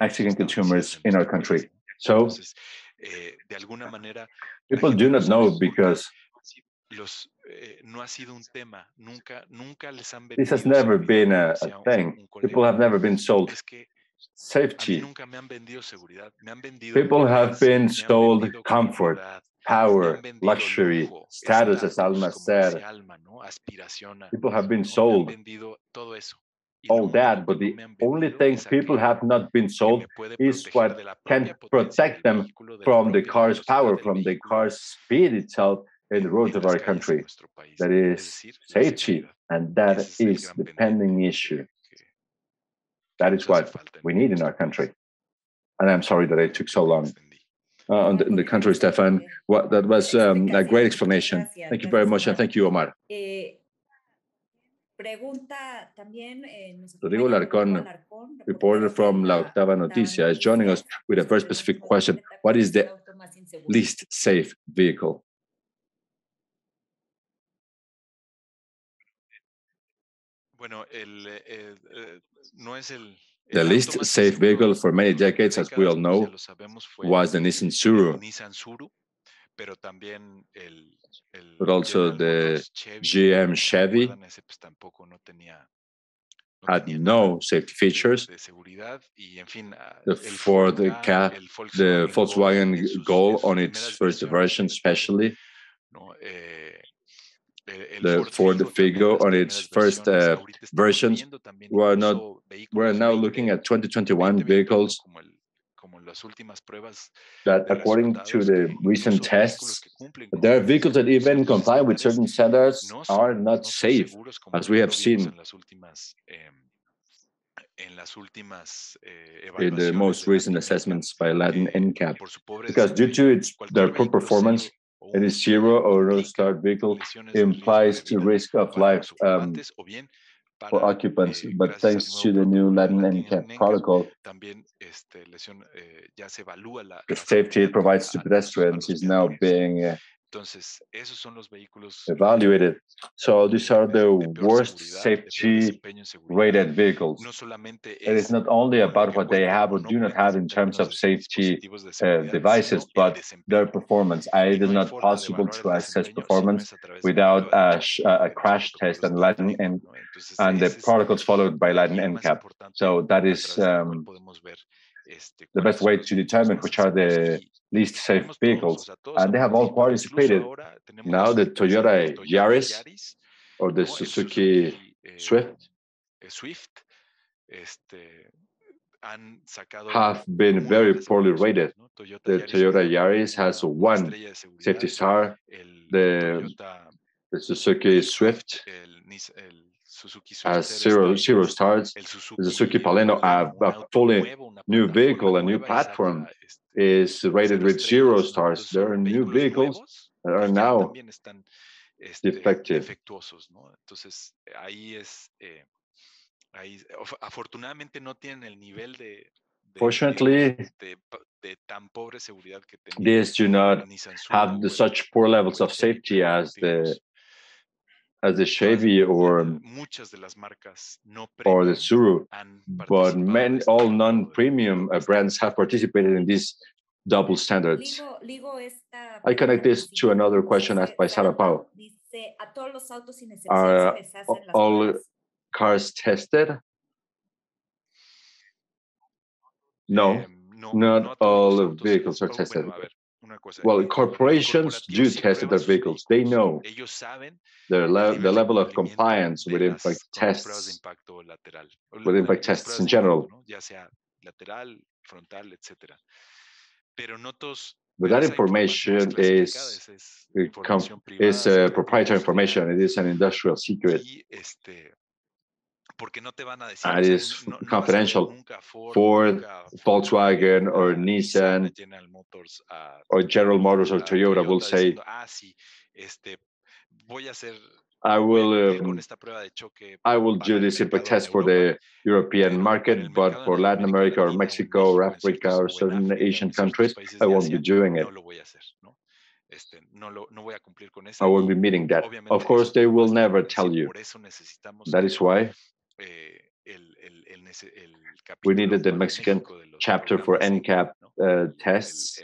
Mexican consumers in our country. So people do not know because los, eh, no ha sido un tema. Nunca, nunca les han This has never been a, a thing. People have never been sold safety. People have been sold comfort, power, luxury, status, as Alma said. People have been sold all that, but the only thing people have not been sold is what can protect them from the car's power, from the car's speed itself, in the roads of our country. That is safety, and that is the pending issue. That is what we need in our country. And I'm sorry that it took so long. Uh, on, the, in the country, Stefan, what, that was um, a great explanation. Thank you very much, and thank you, Omar. Rodrigo Larcón, reporter from La Octava Noticia, is joining us with a very specific question. What is the least safe vehicle? The least safe vehicle for many decades, as we all know, was the Nissan Tsuru. But also the GM Chevy had no safety features. For the Ford Ka, the Volkswagen Gol on its first version, especially. The Ford Figo on its first uh, versions. We're not we're now looking at 2021 vehicles that, according to the recent tests, there are vehicles that even comply with certain standards are not safe, as we have seen in the most recent assessments by Latin NCAP. Because due to its their poor performance, any zero or no start vehicle implies the risk of life um, for occupants, eh, but thanks to the new Latin NCAP protocol, eh, the safety it provides to pedestrians is now being uh, Entonces, esos son los vehículos evaluated. So these are the worst safety rated vehicles. It is not only about what they have or do not have in terms of safety uh, devices, but their performance. it is not possible to assess performance without a, a crash test and Latin and, and the protocols followed by Latin NCAP. So that is um, the best way to determine which are the least safe vehicles. And they have all participated. Now the Toyota Yaris or the Suzuki eh, Swift have been very poorly rated. The Toyota Yaris has one safety star. The, the Suzuki Swift has zero, zero stars. The Suzuki Baleno, a, a fully new vehicle, a new platform, is rated with zero stars. There are new vehicles that are now defective. Fortunately, these do not have the such poor levels of safety as the as the Chevy or or the Tsuru, but many all non-premium uh, brands have participated in these double standards. I connect this to another question asked by Sara Pau. Are all cars tested? No, not all vehicles are tested. Well, corporations do test their vehicles. They know the, le the level of compliance with impact tests, with impact tests in general. But that information is is uh, proprietary information. It is an industrial secret. And it is confidential. Ford, Volkswagen, or Nissan, or General Motors or Toyota will say, I will um, I will do this impact test for the European market, but for Latin America or Mexico or Africa or certain Asian countries, I won't be doing it. I won't be meeting that. Of course, they will never tell you. That is why we needed the Mexican chapter for NCAP uh, tests.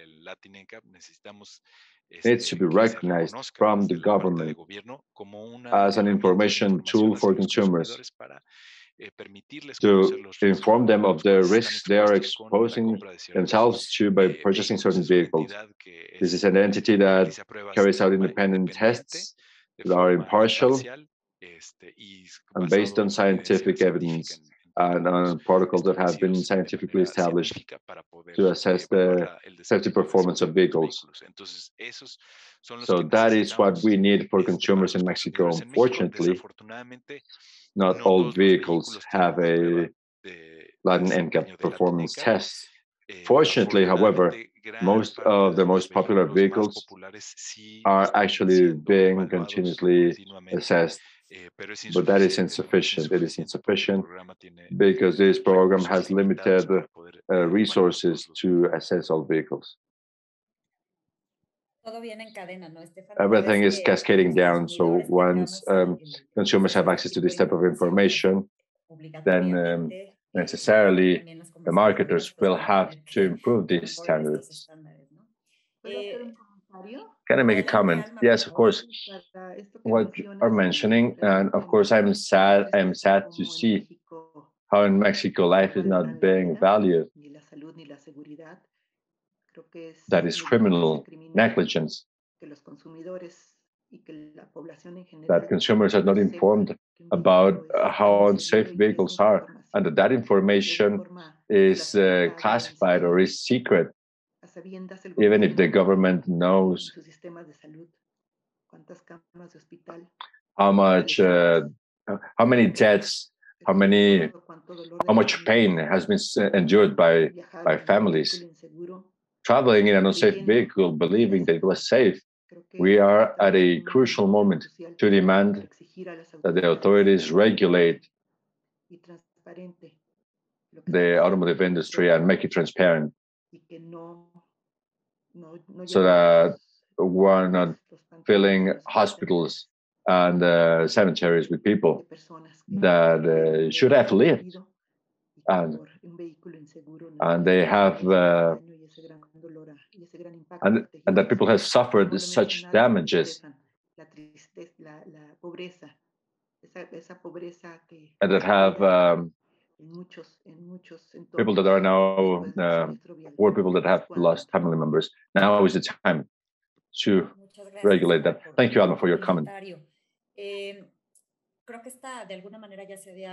needs to be recognized from the government as an information tool for consumers eh, to inform them of the risks they are exposing themselves to by purchasing certain vehicles. This is an entity that carries out independent tests that are impartial and based on scientific evidence and on protocols that have been scientifically established to assess the safety performance of vehicles. So that is what we need for consumers in Mexico. Unfortunately, not all vehicles have a Latin NCAP performance test. Fortunately, however, most of the most popular vehicles are actually being continuously assessed Eh, but that is insufficient. It is insufficient because this program has limited uh, resources to assess all vehicles. Everything is cascading down. So once um, consumers have access to this type of information, then um, necessarily the marketers will have to improve these standards. Can I make a comment? Yes, of course. What you are mentioning, and of course, I'm sad. I'm sad to see how in Mexico life is not being valued. That is criminal negligence. That consumers are not informed about how unsafe vehicles are, and that that information is uh, classified or is secret even if the government knows how much, uh, how many deaths, how many, how much pain has been endured by by families. traveling in an unsafe vehicle, believing that it was safe. We are at a crucial moment to demand that the authorities regulate the automotive industry and make it transparent so that we're not filling hospitals and uh, cemeteries with people that uh, should have lived. and, and they have uh, and, and that people have suffered such damages. and that have um, people that are now uh, poor people that have lost family members. Now is the time to regulate that. Thank you, Alma, for your comment.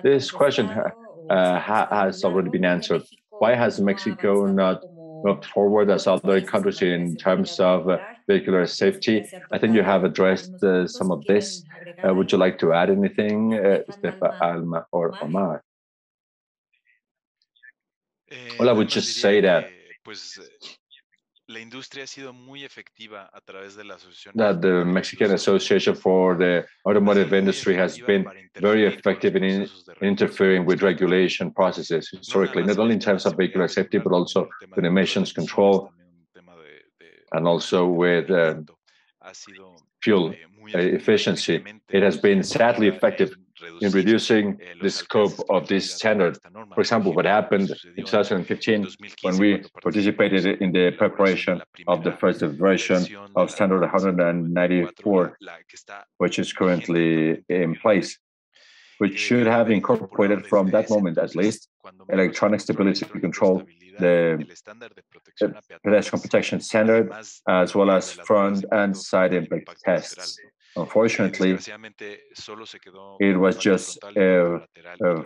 This question uh, has already been answered. Why has Mexico not moved forward as other countries in terms of uh, vehicular safety? I think you have addressed uh, some of this. Uh, would you like to add anything, uh, Stefa, Alma, or Omar? Well, I would just say that. that the Mexican Association for the Automotive Industry has been very effective in, in interfering with regulation processes historically, not only in terms of vehicular safety, but also with emissions control and also with uh, fuel uh, efficiency. It has been sadly effective in reducing the scope of this standard. For example, what happened in 2015 when we participated in the preparation of the first version of Standard 194, which is currently in place, which should have incorporated from that moment at least electronic stability control, the pedestrian protection standard, as well as front and side impact tests Unfortunately, it was just a, a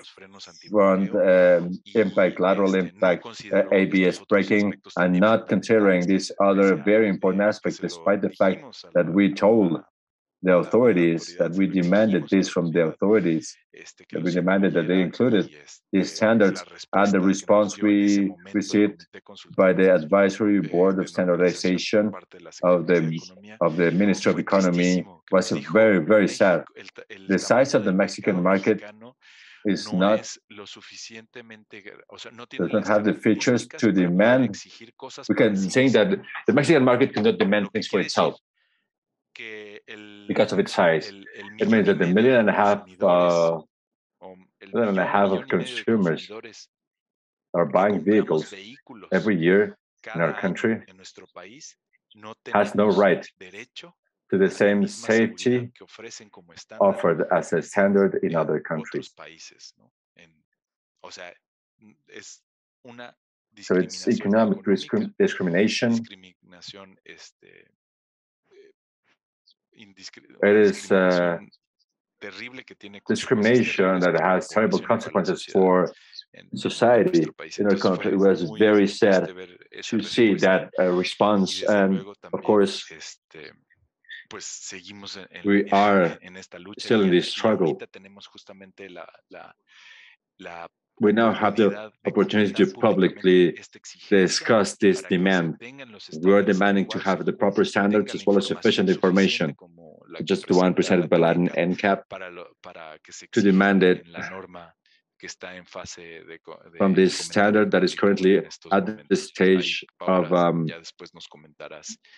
front um, impact, lateral impact, uh, ABS braking, and not considering this other very important aspect, despite the fact that we told the authorities, that we demanded this from the authorities, that we demanded that they included these standards, and the response we received by the advisory board of standardization of the of the Ministry of Economy was very very sad. The size of the Mexican market is not does not have the features to demand. We can say that the Mexican market cannot demand things for itself because of its size. It means that the million and a half, uh, million and a half of consumers are buying vehicles every year in our country has no right to the same safety offered as a standard in other countries. So it's economic discrimination it is uh, discrimination that has terrible consequences for society in our country. It was very sad to see that uh, response, and of course, we are still in this struggle we now have the opportunity to publicly discuss this demand. We are demanding to have the proper standards as well as sufficient information, just the one presented by Latin NCAP, to demand it from this standard that is currently at the stage of, um,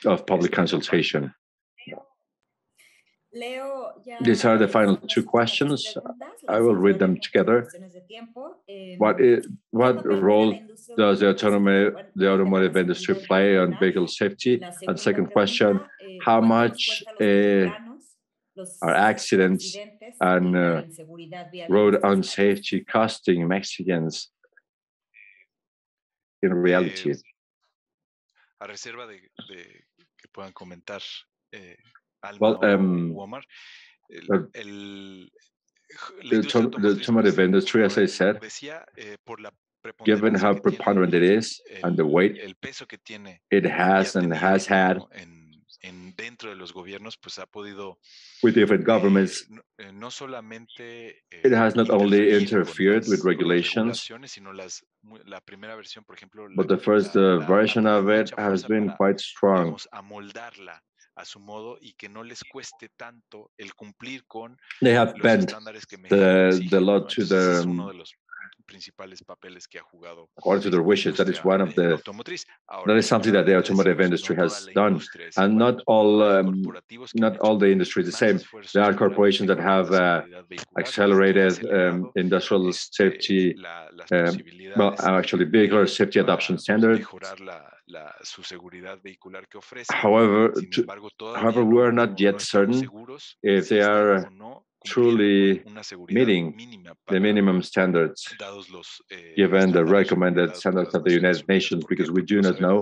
of public consultation. These are the final two questions. I will read them together. What, is, what role does the, autonomy, the automotive industry play on vehicle safety? And second question, eh, how much uh, are accidents and uh, road unsafety costing Mexicans in reality? A reserva de, de que puedan comentar well, um, el, el, the, the automotive industry, as I said, eh, given how preponderant it is and the weight it has and has had with different governments, eh, eh, it has not only interfered with regulations, but the first uh, version of it has been quite strong a su modo y que no les cueste tanto el cumplir con they have los bent estándares que the, México the exige, law ¿no? to es the uno de los principales papeles que ha jugado according to their wishes. That is one of eh, the that is something that the automotive industry has done, and not all um, not all the industry is the same. There are corporations that have uh, accelerated um, industrial safety, um, well, actually vehicle safety adoption standard. La, su seguridad vehicular que ofrece. However, to, however, we are not yet certain if they are truly cumpliendo con una seguridad meeting the minimum standards eh, given the recommended standards of the United Nations because we do not know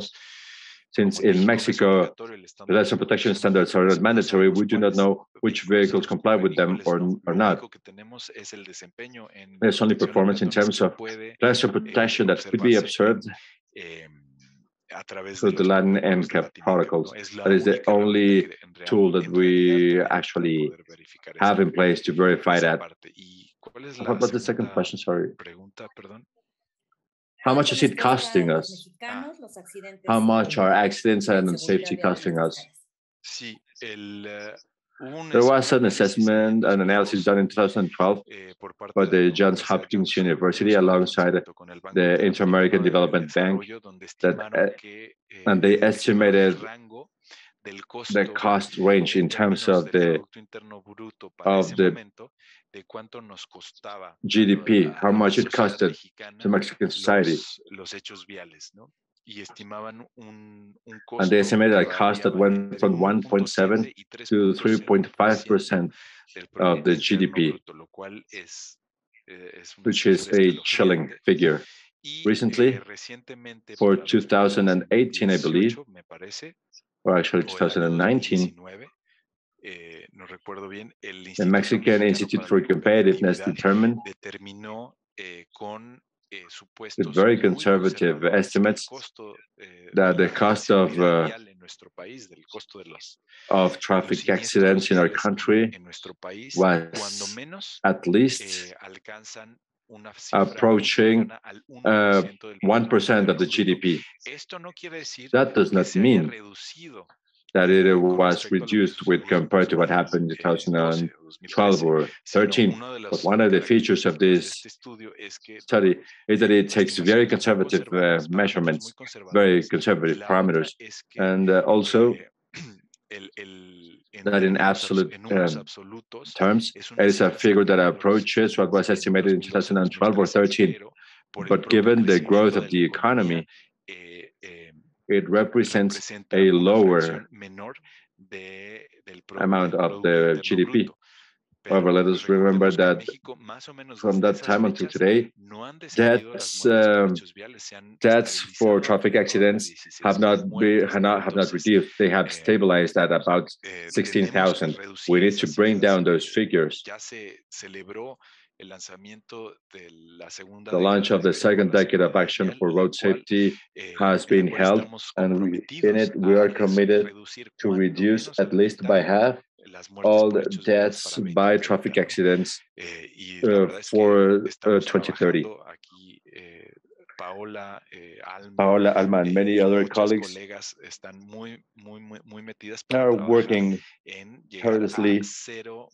since in the Mexico obligatorio el estándar pedestrian de protection standards are not mandatory. We do not know which vehicles comply with them or, or not. único que tenemos es el desempeño en There's only performance in terms of puede eh, protection that could be observed a través de through the Latin protocolos de NCAP Latin NCAP, protocols. ¿no? Es That is the only que en, real, tool that we realidad tenemos para actually have in place to verify that. parte. ¿Y cuál es What about the second question? Sorry. How much is it costing us? How much are accidents and safety costing us? Sí, el, eh, hubo un There was an assessment, an analysis done in 2012 eh, by the Johns Hopkins University alongside junto con el Banco the Inter-American Development Bank that, que, eh, and they estimated the cost range in terms of the Producto Interno Bruto of the momento, de cuánto nos costaba GDP, how much it costed to Mexican society. Los, los hechos viales, ¿no? Y estimaban un, un costo And they estimated a cost that went from 1.7 1.7 to 3.5% of the GDP, lo cual es, eh, es which is a chilling figure. Recently, eh, for 2018, 2018, I believe, or actually o el año 2019, 2019, eh, the Mexican Institute for Competitiveness determined eh, eh, with very conservative estimates eh, that the cost of uh, of traffic accidents in our country was at least approaching uh, 1% of the GDP. That does not mean that it was reduced with compared to what happened in 2012 or 13. But one of the features of this study is that it takes very conservative uh, measurements, very conservative parameters, and uh, also that in absolute um, terms, it is a figure that approaches what was estimated in 2012 or 13. But given the growth of the economy, it represents a lower amount of the GDP. However, let us remember that from that time until today, deaths, um, deaths for traffic accidents have not, be, have not have not reduced. They have stabilized at about 16,000. We need to bring down those figures. The launch of the second decade of action for road safety eh, has been held, and we, in it we are committed to reduce at least by half all the deaths by traffic accidents eh, uh, for uh, 2030. Paola, eh, Alma, Paola, Alma, and many other colleagues are working tirelessly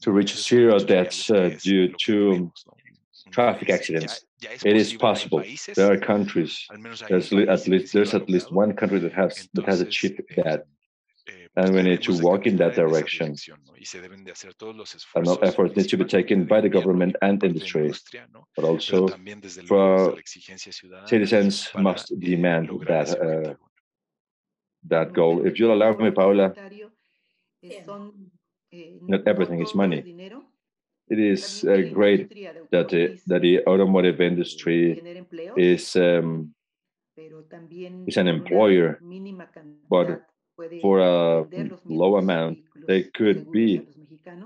to reach zero deaths uh, due to traffic accidents. It is possible. There are countries. There's at least there's at least one country that has that has achieved that and we need to walk in that direction. And all efforts need to be taken by the government and industry, but also for citizens must demand that uh, that goal. If you'll allow me, Paula, not everything is money. It is uh, great that the, that the automotive industry is um, is an employer, but for a low amount, they could be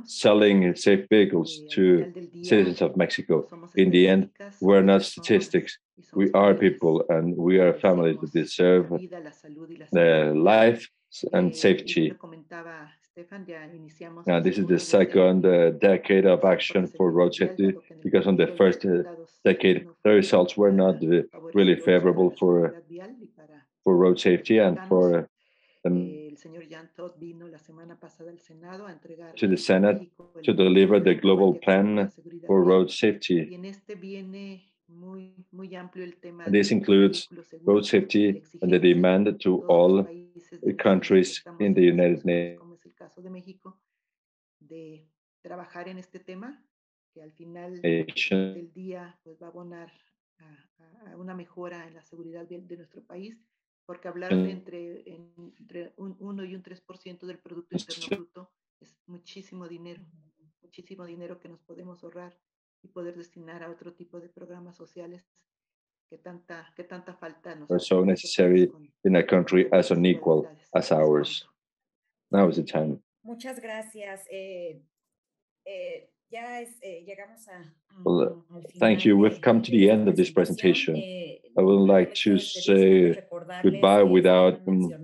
selling safe vehicles to citizens of Mexico. In the end, we're not statistics. We are people and we are families that deserve the life and safety. Now, this is the second uh, decade of action for road safety because on the first uh, decade, the results were not uh, really favorable for, for road safety and for El señor Jan Todd vino la semana pasada al Senado a entregar to the Senate to deliver the global plan for road safety. Y en este viene muy, muy amplio el tema this includes road safety and the demand to all countries in the United Nations. Como es el caso de México, de trabajar en este tema que al final del día pues, va a abonar a, a, una mejora en la seguridad de, de nuestro país porque hablar de entre, entre un 1 y un 3% del Producto Interno Bruto es muchísimo dinero, muchísimo dinero que nos podemos ahorrar y poder destinar a otro tipo de programas sociales que tanta, que tanta falta nos are so necessary in a country as unequal as ours. Now is the time. Muchas gracias. Eh, eh, Eh, well, thank you. We've come to the end of this presentation. Eh, I would like to say goodbye without um,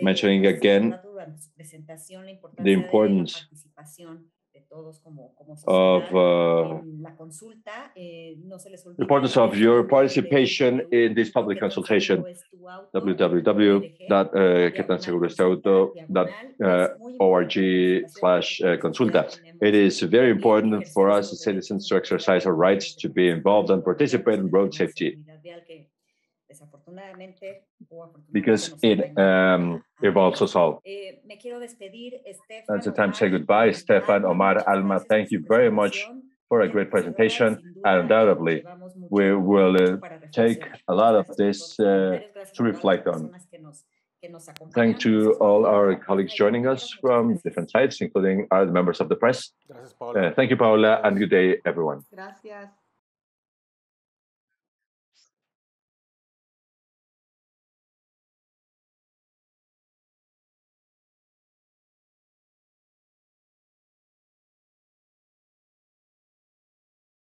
mentioning again the importance of uh, importance of your participation in this public consultation. www.quetanseguro.org uh, uh, slash uh, consulta it is very important for us as citizens to exercise our rights to be involved and participate in road safety because it um, involves us all. That's the time to say goodbye. Stefan, Omar, Alma, thank you very much for a great presentation. Undoubtedly, we will uh, take a lot of this uh, to reflect on. Thank to all our colleagues joining us from different sites, including our members of the press. Uh, thank you, Paola, and good day, everyone. Gracias.